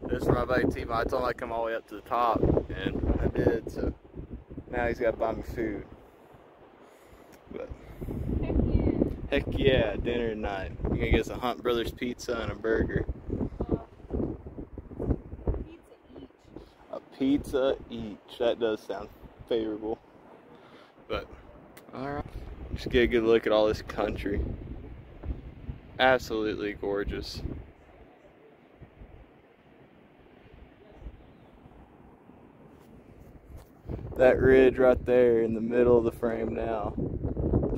This is my buddy T. I told him I'd come all the way up to the top, and I did, so now he's gotta buy me food. But Heck yeah. dinner tonight. We're gonna get some Hunt Brothers pizza and a burger. Pizza each. A pizza each. That does sound favorable. But, alright. Just get a good look at all this country. Absolutely gorgeous. That ridge right there in the middle of the frame now,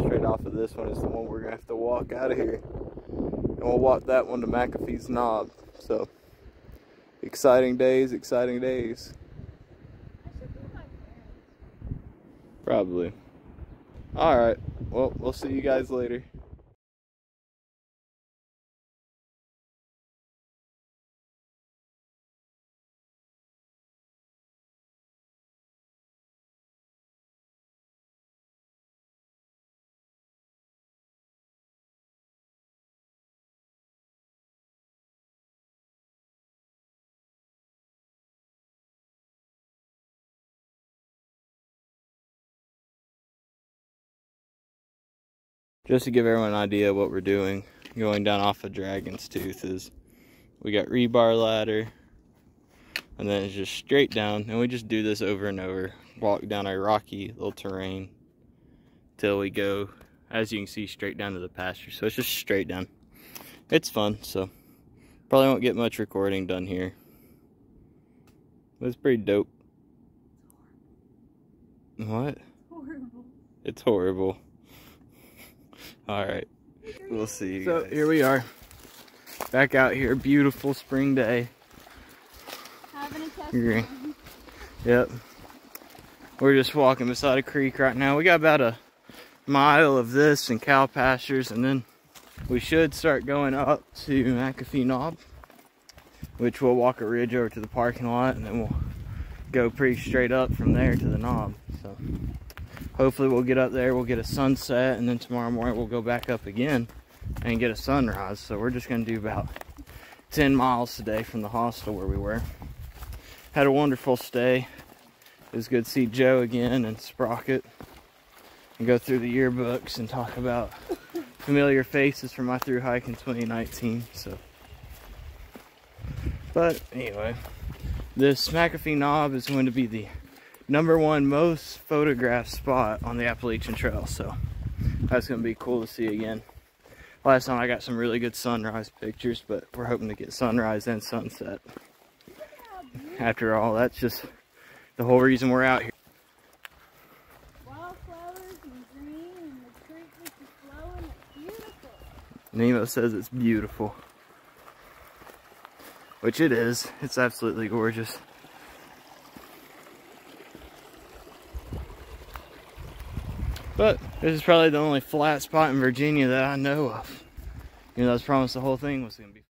straight off of this one, is the one we're gonna have to walk out of here. and we'll walk that one to McAfee's Knob. So exciting days, exciting days. Probably. All right. Well, we'll see you guys later. Just to give everyone an idea of what we're doing, going down off of Dragon's Tooth is we got rebar ladder, and then it's just straight down, and we just do this over and over. Walk down our rocky little terrain till we go, as you can see, straight down to the pasture. So it's just straight down. It's fun, so probably won't get much recording done here. But it's pretty dope. What? Horrible. It's horrible. All right. We'll see you So here we are. Back out here. Beautiful spring day. Having a test Agree. run. Yep. We're just walking beside a creek right now. We got about a mile of this and cow pastures and then we should start going up to McAfee Knob, which we'll walk a ridge over to the parking lot and then we'll go pretty straight up from there to the knob. So hopefully we'll get up there, we'll get a sunset, and then tomorrow morning we'll go back up again and get a sunrise. So we're just gonna do about 10 miles today from the hostel where we were. Had a wonderful stay. It was good to see Joe again and Sprocket and go through the yearbooks and talk about (laughs) familiar faces from my through hike in 2019. So, but anyway, this McAfee Knob is going to be the number one most photographed spot on the Appalachian Trail. So that's going to be cool to see again. Last time I got some really good sunrise pictures, but we're hoping to get sunrise and sunset. After all, that's just the whole reason we're out here. Wildflowers and green and the creek is just flowing. It's beautiful. Nemo says it's beautiful. Which it is. It's absolutely gorgeous. But this is probably the only flat spot in Virginia that I know of. You know, I was promised the whole thing was going to be.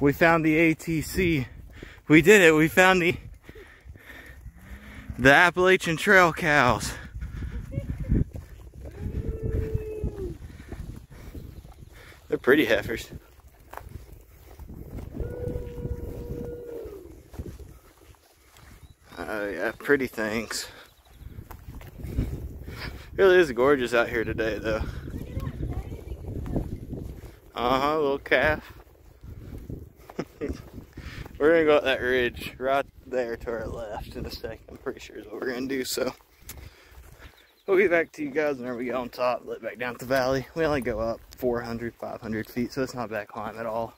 We found the ATC. We did it. We found the the Appalachian Trail cows. They're pretty heifers. Oh yeah, pretty things. Really is gorgeous out here today though. Uh-huh, little calf. (laughs) we're gonna go up that ridge right there to our left in a second. I'm pretty sure is what we're gonna do, so. We'll get back to you guys whenever we get on top, let back down the valley. We only go up 400, 500 feet, so it's not bad climb at all.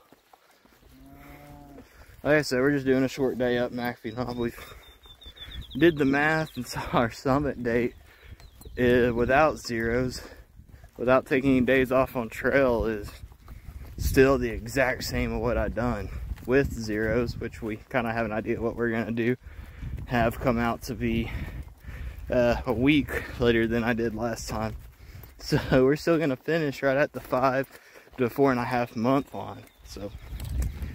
Like I said, we're just doing a short day up McAfee Knob. We did the math and saw our summit date uh, without zeros, without taking days off on trail is still the exact same of what I've done with zeros, which we kind of have an idea what we're gonna do, have come out to be uh, a week later than I did last time. (laughs) So we're still gonna finish right at the five to four and a half month line. So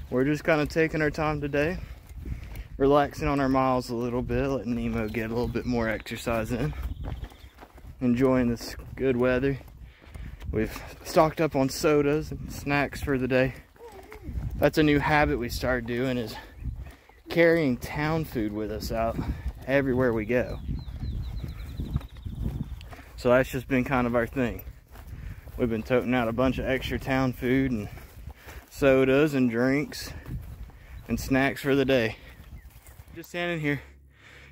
we're just kind of taking our time today, relaxing on our miles a little bit, letting Nemo get a little bit more exercise in, enjoying this good weather. We've stocked up on sodas and snacks for the day. That's a new habit we started doing is carrying town food with us out everywhere we go. So that's just been kind of our thing. We've been toting out a bunch of extra town food and sodas and drinks and snacks for the day. Just standing here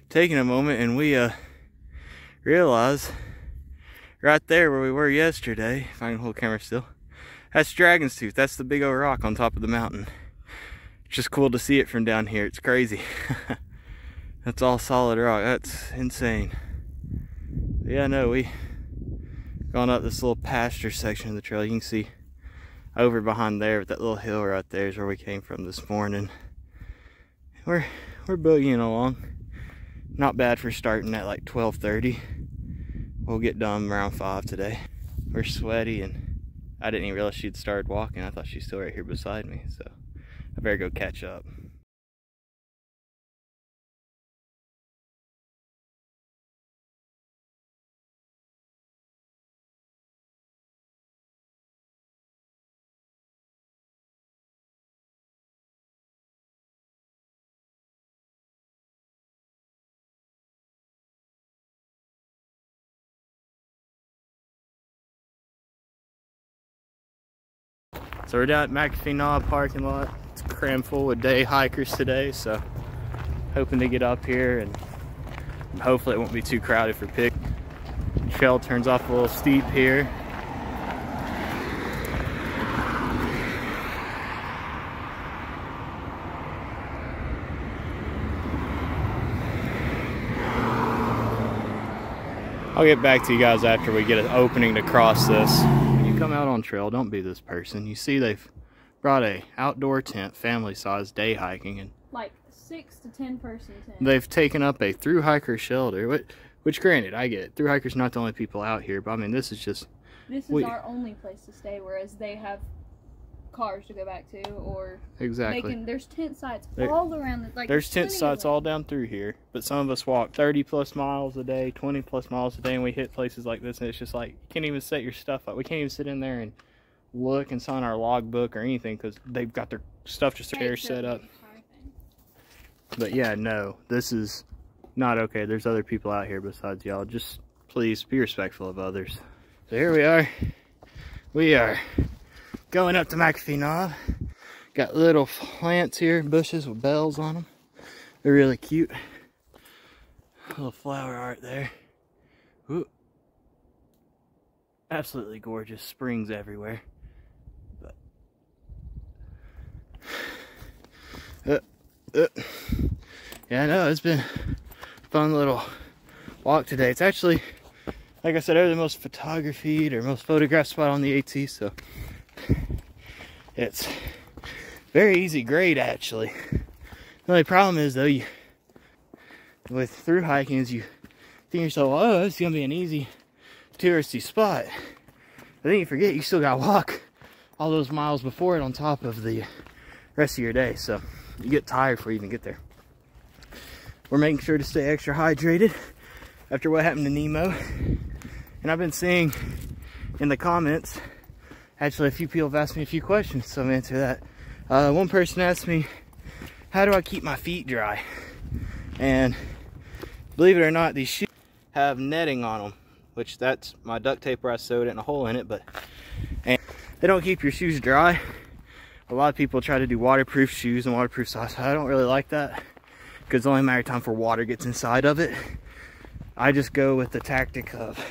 taking a moment and we uh realize right there where we were yesterday, if I can hold camera still, that's Dragon's Tooth. That's the big old rock on top of the mountain. It's just cool to see it from down here. It's crazy. (laughs) that's all solid rock. That's insane. Yeah, no, we gone up this little pasture section of the trail. You can see over behind there, that little hill right there is where we came from this morning. We're we're boogieing along. Not bad for starting at like 12:30. We'll get done around five today. We're sweaty and I didn't even realize she'd started walking. I thought she's still right here beside me, so I better go catch up. So we're down at McAfee Knob parking lot. It's crammed full with day hikers today, so hoping to get up here and hopefully it won't be too crowded for pick. Trail turns off a little steep here. I'll get back to you guys after we get an opening to cross this. Come out on trail, don't be this person. You see they've brought a outdoor tent, family size, day hiking, and Like six to ten person tent. they've taken up a through hiker shelter. Which, which granted, I get. Through hikers not the only people out here, but I mean this is just this is we- our only place to stay, whereas they have cars to go back to, or exactly. can. There's tent sites There- all around. The, like There's tent sites all down through here, but some of us walk 30 plus miles a day, 20 plus miles a day, and we hit places like this, and it's just like you can't even set your stuff up. We can't even sit in there and look and sign our logbook or anything because they've got their stuff just there set up. big entire thing. But yeah, no, this is not okay. There's other people out here besides y'all. Just please be respectful of others. So here we are. We are going up to McAfee Knob. Got little plants here, bushes with bells on them. They're really cute. Little flower art there. Ooh. Absolutely gorgeous. Springs everywhere. But uh, uh. Yeah, I know, it's been a fun little walk today. It's actually, like I said, ever the most photographed or most photographed spot on the AT, so (laughs) it's very easy grade actually. The only problem is though, you with through hiking is you think yourself, oh, it's gonna be an easy touristy spot. But then you forget you still gotta walk all those miles before it on top of the rest of your day. So you get tired before you even get there. We're making sure to stay extra hydrated after what happened to Nemo. And I've been seeing in the comments, actually a few people have asked me a few questions, so I'm to answer that. Uh, one person asked me, how do I keep my feet dry? And believe it or not, these shoes have netting on them, which that's my duct tape where I sewed it and a hole in it, but and they don't keep your shoes dry. A lot of people try to do waterproof shoes and waterproof socks. I don't really like that because it's only a matter of time for water gets inside of it. I just go with the tactic of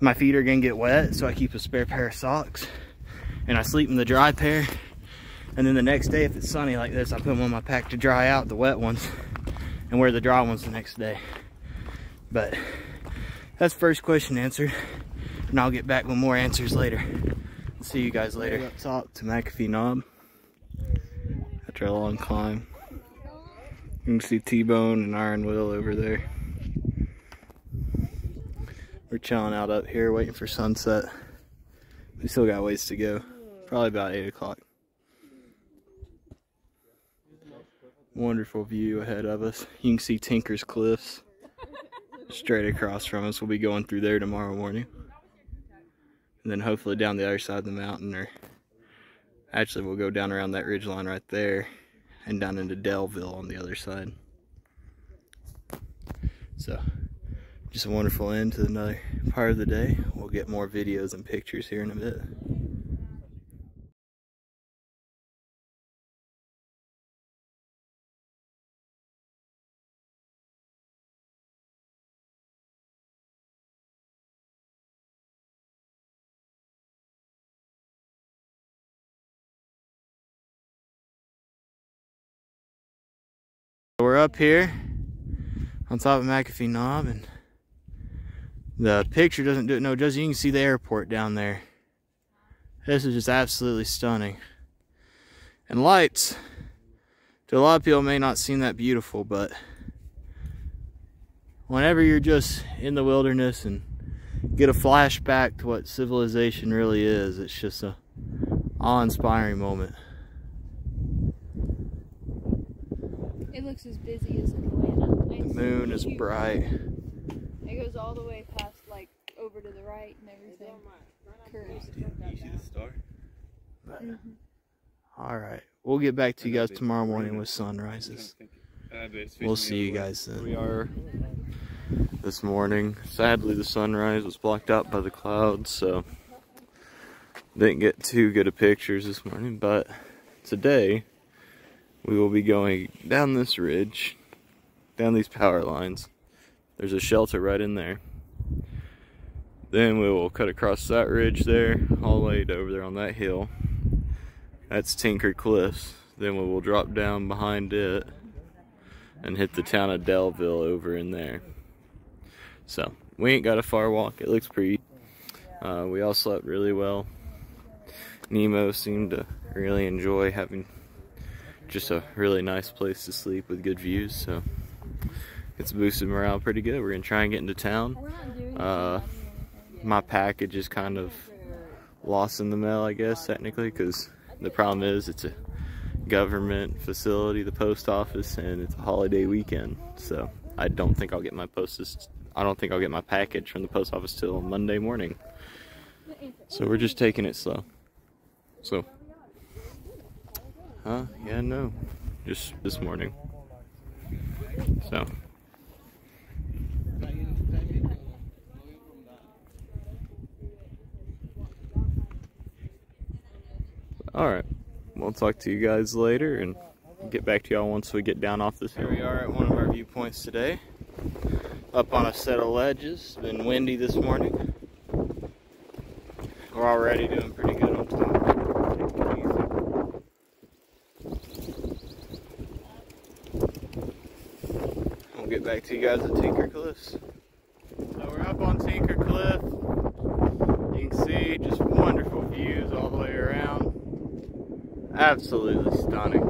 my feet are gonna get wet, so I keep a spare pair of socks and I sleep in the dry pair. And then the next day, if it's sunny like this, I put them on my pack to dry out the wet ones and wear the dry ones the next day. But that's first question answered. And I'll get back with more answers later. See you guys later. Up top to McAfee Knob. After a long climb. You can see T-Bone and Iron Will over there. We're chilling out up here waiting for sunset. We still got ways to go. Probably about 8 o'clock. Wonderful view ahead of us. You can see Tinker's Cliffs straight across from us. We'll be going through there tomorrow morning. And then hopefully down the other side of the mountain or actually we'll go down around that ridge line right there and down into Daleville on the other side. So just a wonderful end to another part of the day. We'll get more videos and pictures here in a bit. We're up here on top of McAfee Knob and The picture doesn't do it no justice. You can see the airport down there. This is just absolutely stunning. And lights, to a lot of people may not seem that beautiful, but whenever you're just in the wilderness and get a flashback to what civilization really is, it's just a awe-inspiring moment. It looks as busy as Atlanta. The moon is bright. It goes all the way past, over to the right and everything. Curves. You see the star? Mm-hmm. All right. We'll get back to you guys tomorrow morning with sunrises. We'll see you guys then. We are this morning. Sadly, the sunrise was blocked out by the clouds, so didn't get too good of pictures this morning. But today, we will be going down this ridge, down these power lines. There's a shelter right in there. Then we will cut across that ridge there, all the way over there on that hill. That's Tinker Cliffs. Then we will drop down behind it and hit the town of Daleville over in there. So, we ain't got a far walk. It looks pretty. Uh, we all slept really well. Nemo seemed to really enjoy having just a really nice place to sleep with good views. So, it's boosted morale pretty good. We're going to try and get into town. Uh, my package is kind of lost in the mail, I guess, technically, because the problem is it's a government facility, the post office, and it's a holiday weekend. So I don't think I'll get my post. I don't think I'll get my package from the post office till Monday morning. So we're just taking it slow. So, huh? Yeah, no, just this morning. So. Alright, we'll talk to you guys later and get back to y'all once we get down off this. Here we are at one of our viewpoints today. Up on a set of ledges. It's been windy this morning. We're already doing pretty good on top. We'll get back to you guys at Tinker Cliffs. So we're up on Tinker Cliff. You can see just wonderful views all the way around absolutely stunning.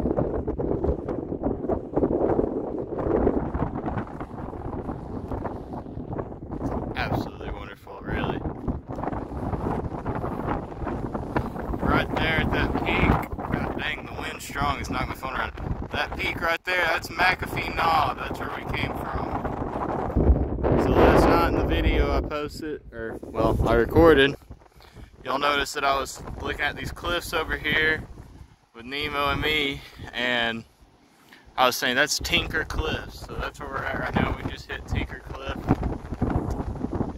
Absolutely wonderful, really. Right there at that peak, god dang, the wind's strong, it's knocking my phone around. That peak right there, that's McAfee Knob, that's where we came from. So last night in the video I posted, or, well, I recorded, you'll notice that I was looking at these cliffs over here Nemo and me, and I was saying that's Tinker Cliff, so that's where we're at right now. We just hit Tinker Cliff,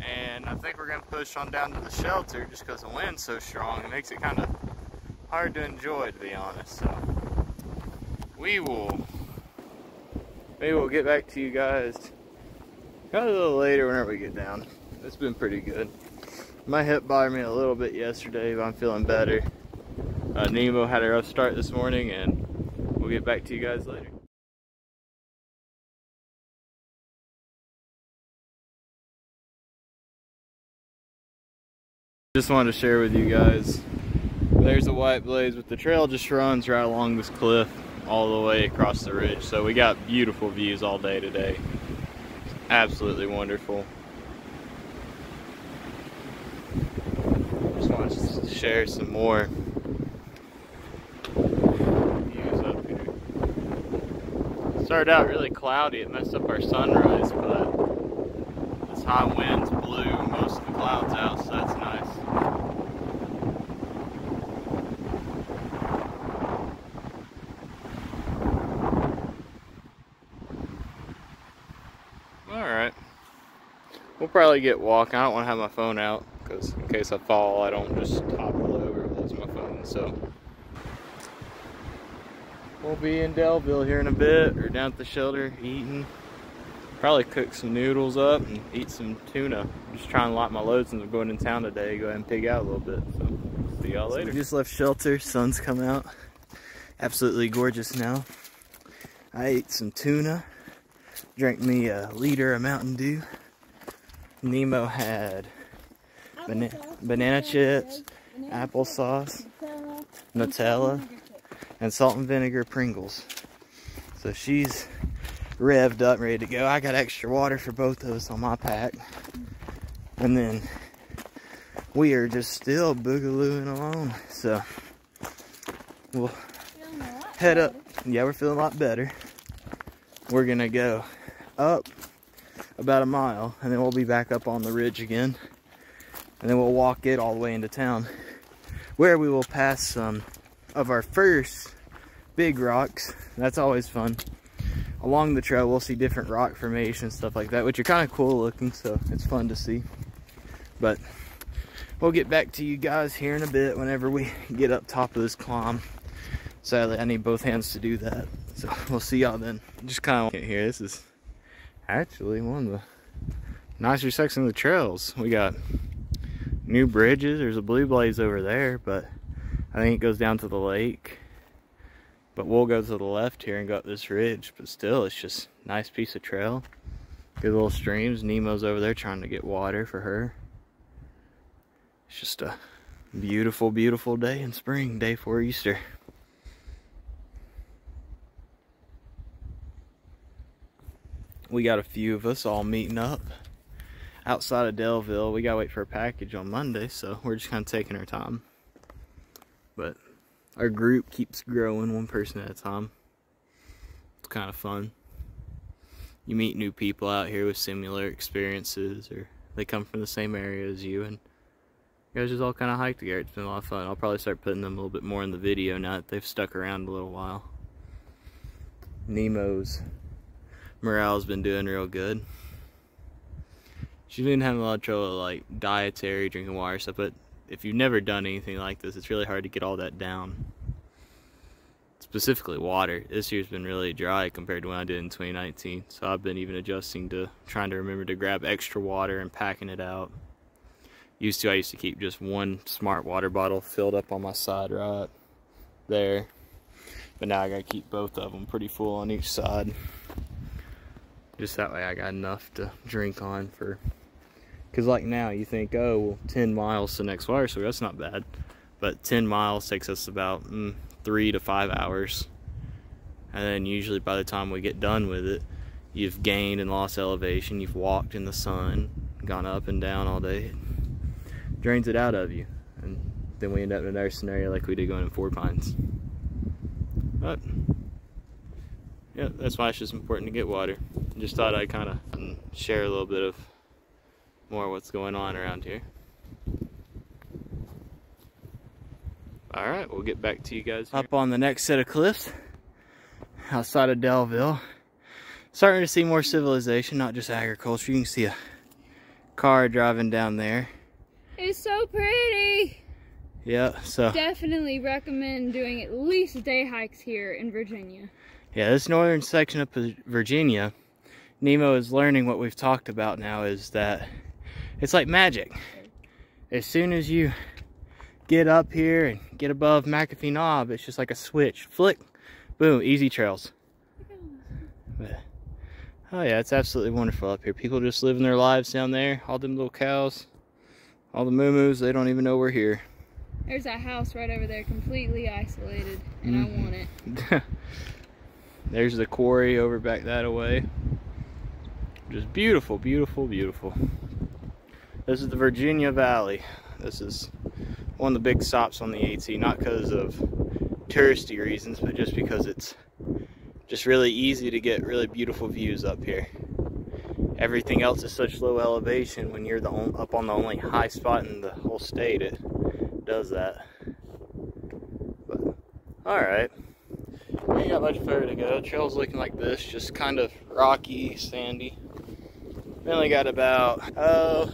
and I think we're gonna push on down to the shelter just because the wind's so strong. It makes it kind of hard to enjoy, to be honest. So we will, maybe we'll get back to you guys kind of a little later whenever we get down. It's been pretty good. My hip bothered me a little bit yesterday, but I'm feeling better. Uh, Nemo had a rough start this morning, and we'll get back to you guys later. Just wanted to share with you guys. There's the white blaze, but the trail just runs right along this cliff all the way across the ridge. So we got beautiful views all day today. Absolutely wonderful. Just wanted to share some more views up here. Started out really cloudy, it messed up our sunrise, but this high winds blew most of the clouds out, so that's nice. Alright. We'll probably get walking. I don't want to have my phone out because in case I fall, I don't just topple over and lose my phone. So we'll be in Daleville here in a bit or down at the shelter eating. Probably cook some noodles up and eat some tuna. Just trying to lock my load since I'm going in town today. Go ahead and pig out a little bit. So see y'all later. we just left shelter. Sun's come out. Absolutely gorgeous now. I ate some tuna. Drank me a liter of Mountain Dew. Nemo had Bana- banana chips, applesauce, Nutella, Nutella, vinegar chips. And salt and vinegar Pringles. So she's revved up, ready to go. I got extra water for both of us on my pack. And then we are just still boogalooing along. So we'll head up. Yeah, we're feeling a lot better. We're gonna go up about a mile and then we'll be back up on the ridge again. And then we'll walk it all the way into town where we will pass some of our first big rocks. That's always fun. Along the trail, we'll see different rock formations, stuff like that, which are kind of cool looking, so it's fun to see. But we'll get back to you guys here in a bit whenever we get up top of this climb. Sadly, I need both hands to do that. So we'll see y'all then. Just kind of here. This is actually one of the nicer sections of the trails. We got new bridges. There's a blue blaze over there, but I think it goes down to the lake. But we'll go to the left here and go up this ridge. But still, it's just nice piece of trail. Good little streams. Nemo's over there trying to get water for her. It's just a beautiful, beautiful day in spring, day for Easter. We got a few of us all meeting up outside of Daleville. We gotta wait for a package on Monday, so we're just kind of taking our time. But our group keeps growing one person at a time. It's kind of fun. You meet new people out here with similar experiences, or they come from the same area as you, and you guys just all kind of hike together. It's been a lot of fun. I'll probably start putting them a little bit more in the video now that they've stuck around a little while. Nemo's morale's been doing real good. She's been having a lot of trouble like dietary, drinking water stuff, but if you've never done anything like this, it's really hard to get all that down. Specifically water. This year's been really dry compared to when I did in 2019. So I've been even adjusting to trying to remember to grab extra water and packing it out. Used to I used to keep just one smart water bottle filled up on my side right there. But now I gotta keep both of them pretty full on each side. Just that way I got enough to drink on for because like now you think, oh, well, 10 miles to next water source, that's not bad. But 10 miles takes us about mm, three to five hours. And then usually by the time we get done with it, you've gained and lost elevation, you've walked in the sun, gone up and down all day. It drains it out of you. And then we end up in another scenario like we did going in Four Pines. But, yeah, that's why it's just important to get water. Just thought I'd kind of share a little bit of more what's going on around here. All right, we'll get back to you guys. Here. Up on the next set of cliffs outside of Daleville. Starting to see more civilization, not just agriculture. You can see a car driving down there. It's so pretty. Yeah, so Definitely recommend doing at least day hikes here in Virginia. yeah, this northern section of Virginia, Nemo is learning what we've talked about now is that it's like magic. As soon as you get up here and get above McAfee Knob, it's just like a switch. Flick, boom, easy trails. But, oh yeah, it's absolutely wonderful up here. People just living their lives down there. All them little cows, all the moo they don't even know we're here. There's that house right over there, completely isolated, and Mhm. I want it. (laughs) There's the quarry over back that away. Just beautiful, beautiful, beautiful. This is the Virginia Valley. This is one of the big stops on the AT, not because of touristy reasons, but just because it's just really easy to get really beautiful views up here. Everything else is such low elevation when you're the on, up on the only high spot in the whole state. It does that. But all right. We ain't got much further to go. Trail's looking like this, just kind of rocky, sandy. We only got about, oh,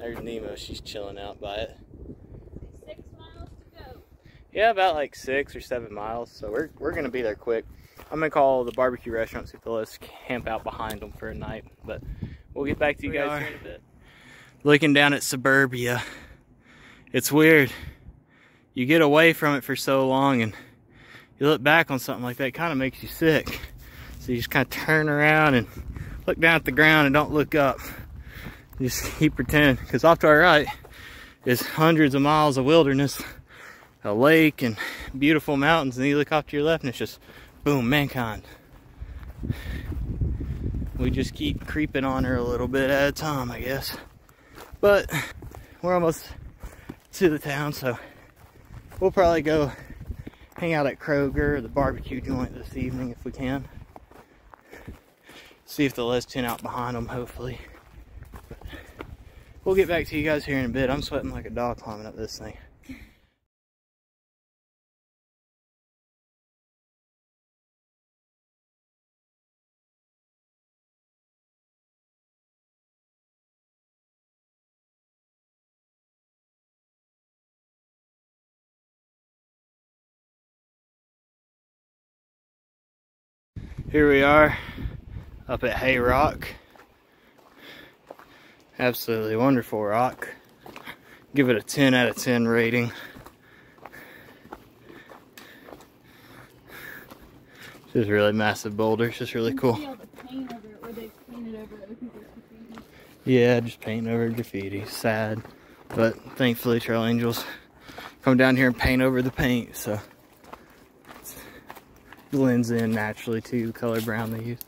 there's Nemo. She's chilling out by it. Six miles to go. Yeah, about like six or seven miles. So we're, we're going to be there quick. I'm going to call the barbecue restaurant, see if they'll let us camp out behind them for a night. But we'll get back to you We guys are. here in a bit. Looking down at suburbia. It's weird. You get away from it for so long and you look back on something like that, it kind of makes you sick. So you just kind of turn around and look down at the ground and don't look up. Just keep pretending, because off to our right is hundreds of miles of wilderness, a lake and beautiful mountains, and you look off to your left and it's just boom, mankind. We just keep creeping on her a little bit at a time, I guess. But we're almost to the town, so we'll probably go hang out at Kroger the barbecue joint this evening if we can. See if they'll us out behind them, hopefully. But we'll get back to you guys here in a bit. I'm sweating like a dog climbing up this thing. Here we are up at Hay Rock. Absolutely wonderful rock. Give it a 10 out of 10 rating. Just really massive boulders, just really cool. See all the paint over it where they painted over other people's graffiti. Yeah, just paint over graffiti. Sad. But thankfully Trail Angels come down here and paint over the paint, so it blends in naturally to the color brown they use.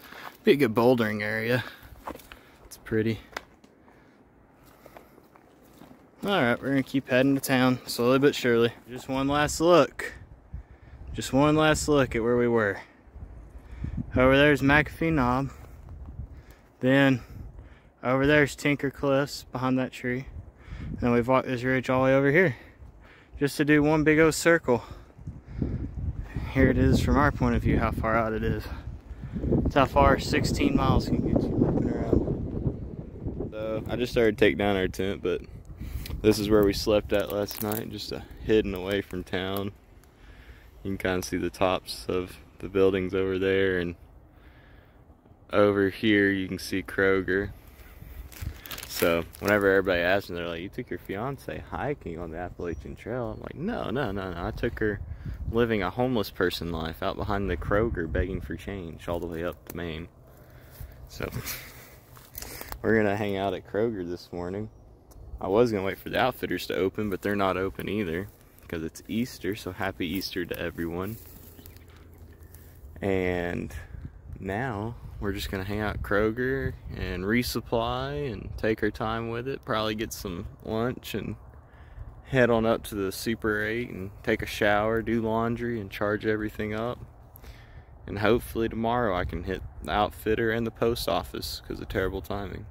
Be a good bouldering area. It's pretty. Alright, we're gonna keep heading to town slowly but surely. Just one last look. Just one last look at where we were. Over there's McAfee Knob. Then over there's Tinker Cliffs behind that tree. And then we've walked this ridge all the way over here. Just to do one big old circle. Here it is from our point of view how far out it is. It's how far 16 miles can get you looking around. So I just started to take down our tent, but this is where we slept at last night, just uh, hidden away from town. You can kind of see the tops of the buildings over there, and over here you can see Kroger. So whenever everybody asks me, they're like, "You took your fiance hiking on the Appalachian Trail?" I'm like, "No, no, no, no. I took her living a homeless person life out behind the Kroger, begging for change, all the way up to Maine." So (laughs) we're gonna hang out at Kroger this morning. I was gonna wait for the outfitters to open, but they're not open either because it's Easter. So happy Easter to everyone. And now we're just gonna hang out Kroger and resupply and take our time with it. Probably get some lunch and head on up to the Super 8 and take a shower, do laundry, and charge everything up. And hopefully tomorrow I can hit the outfitter and the post office because of terrible timing.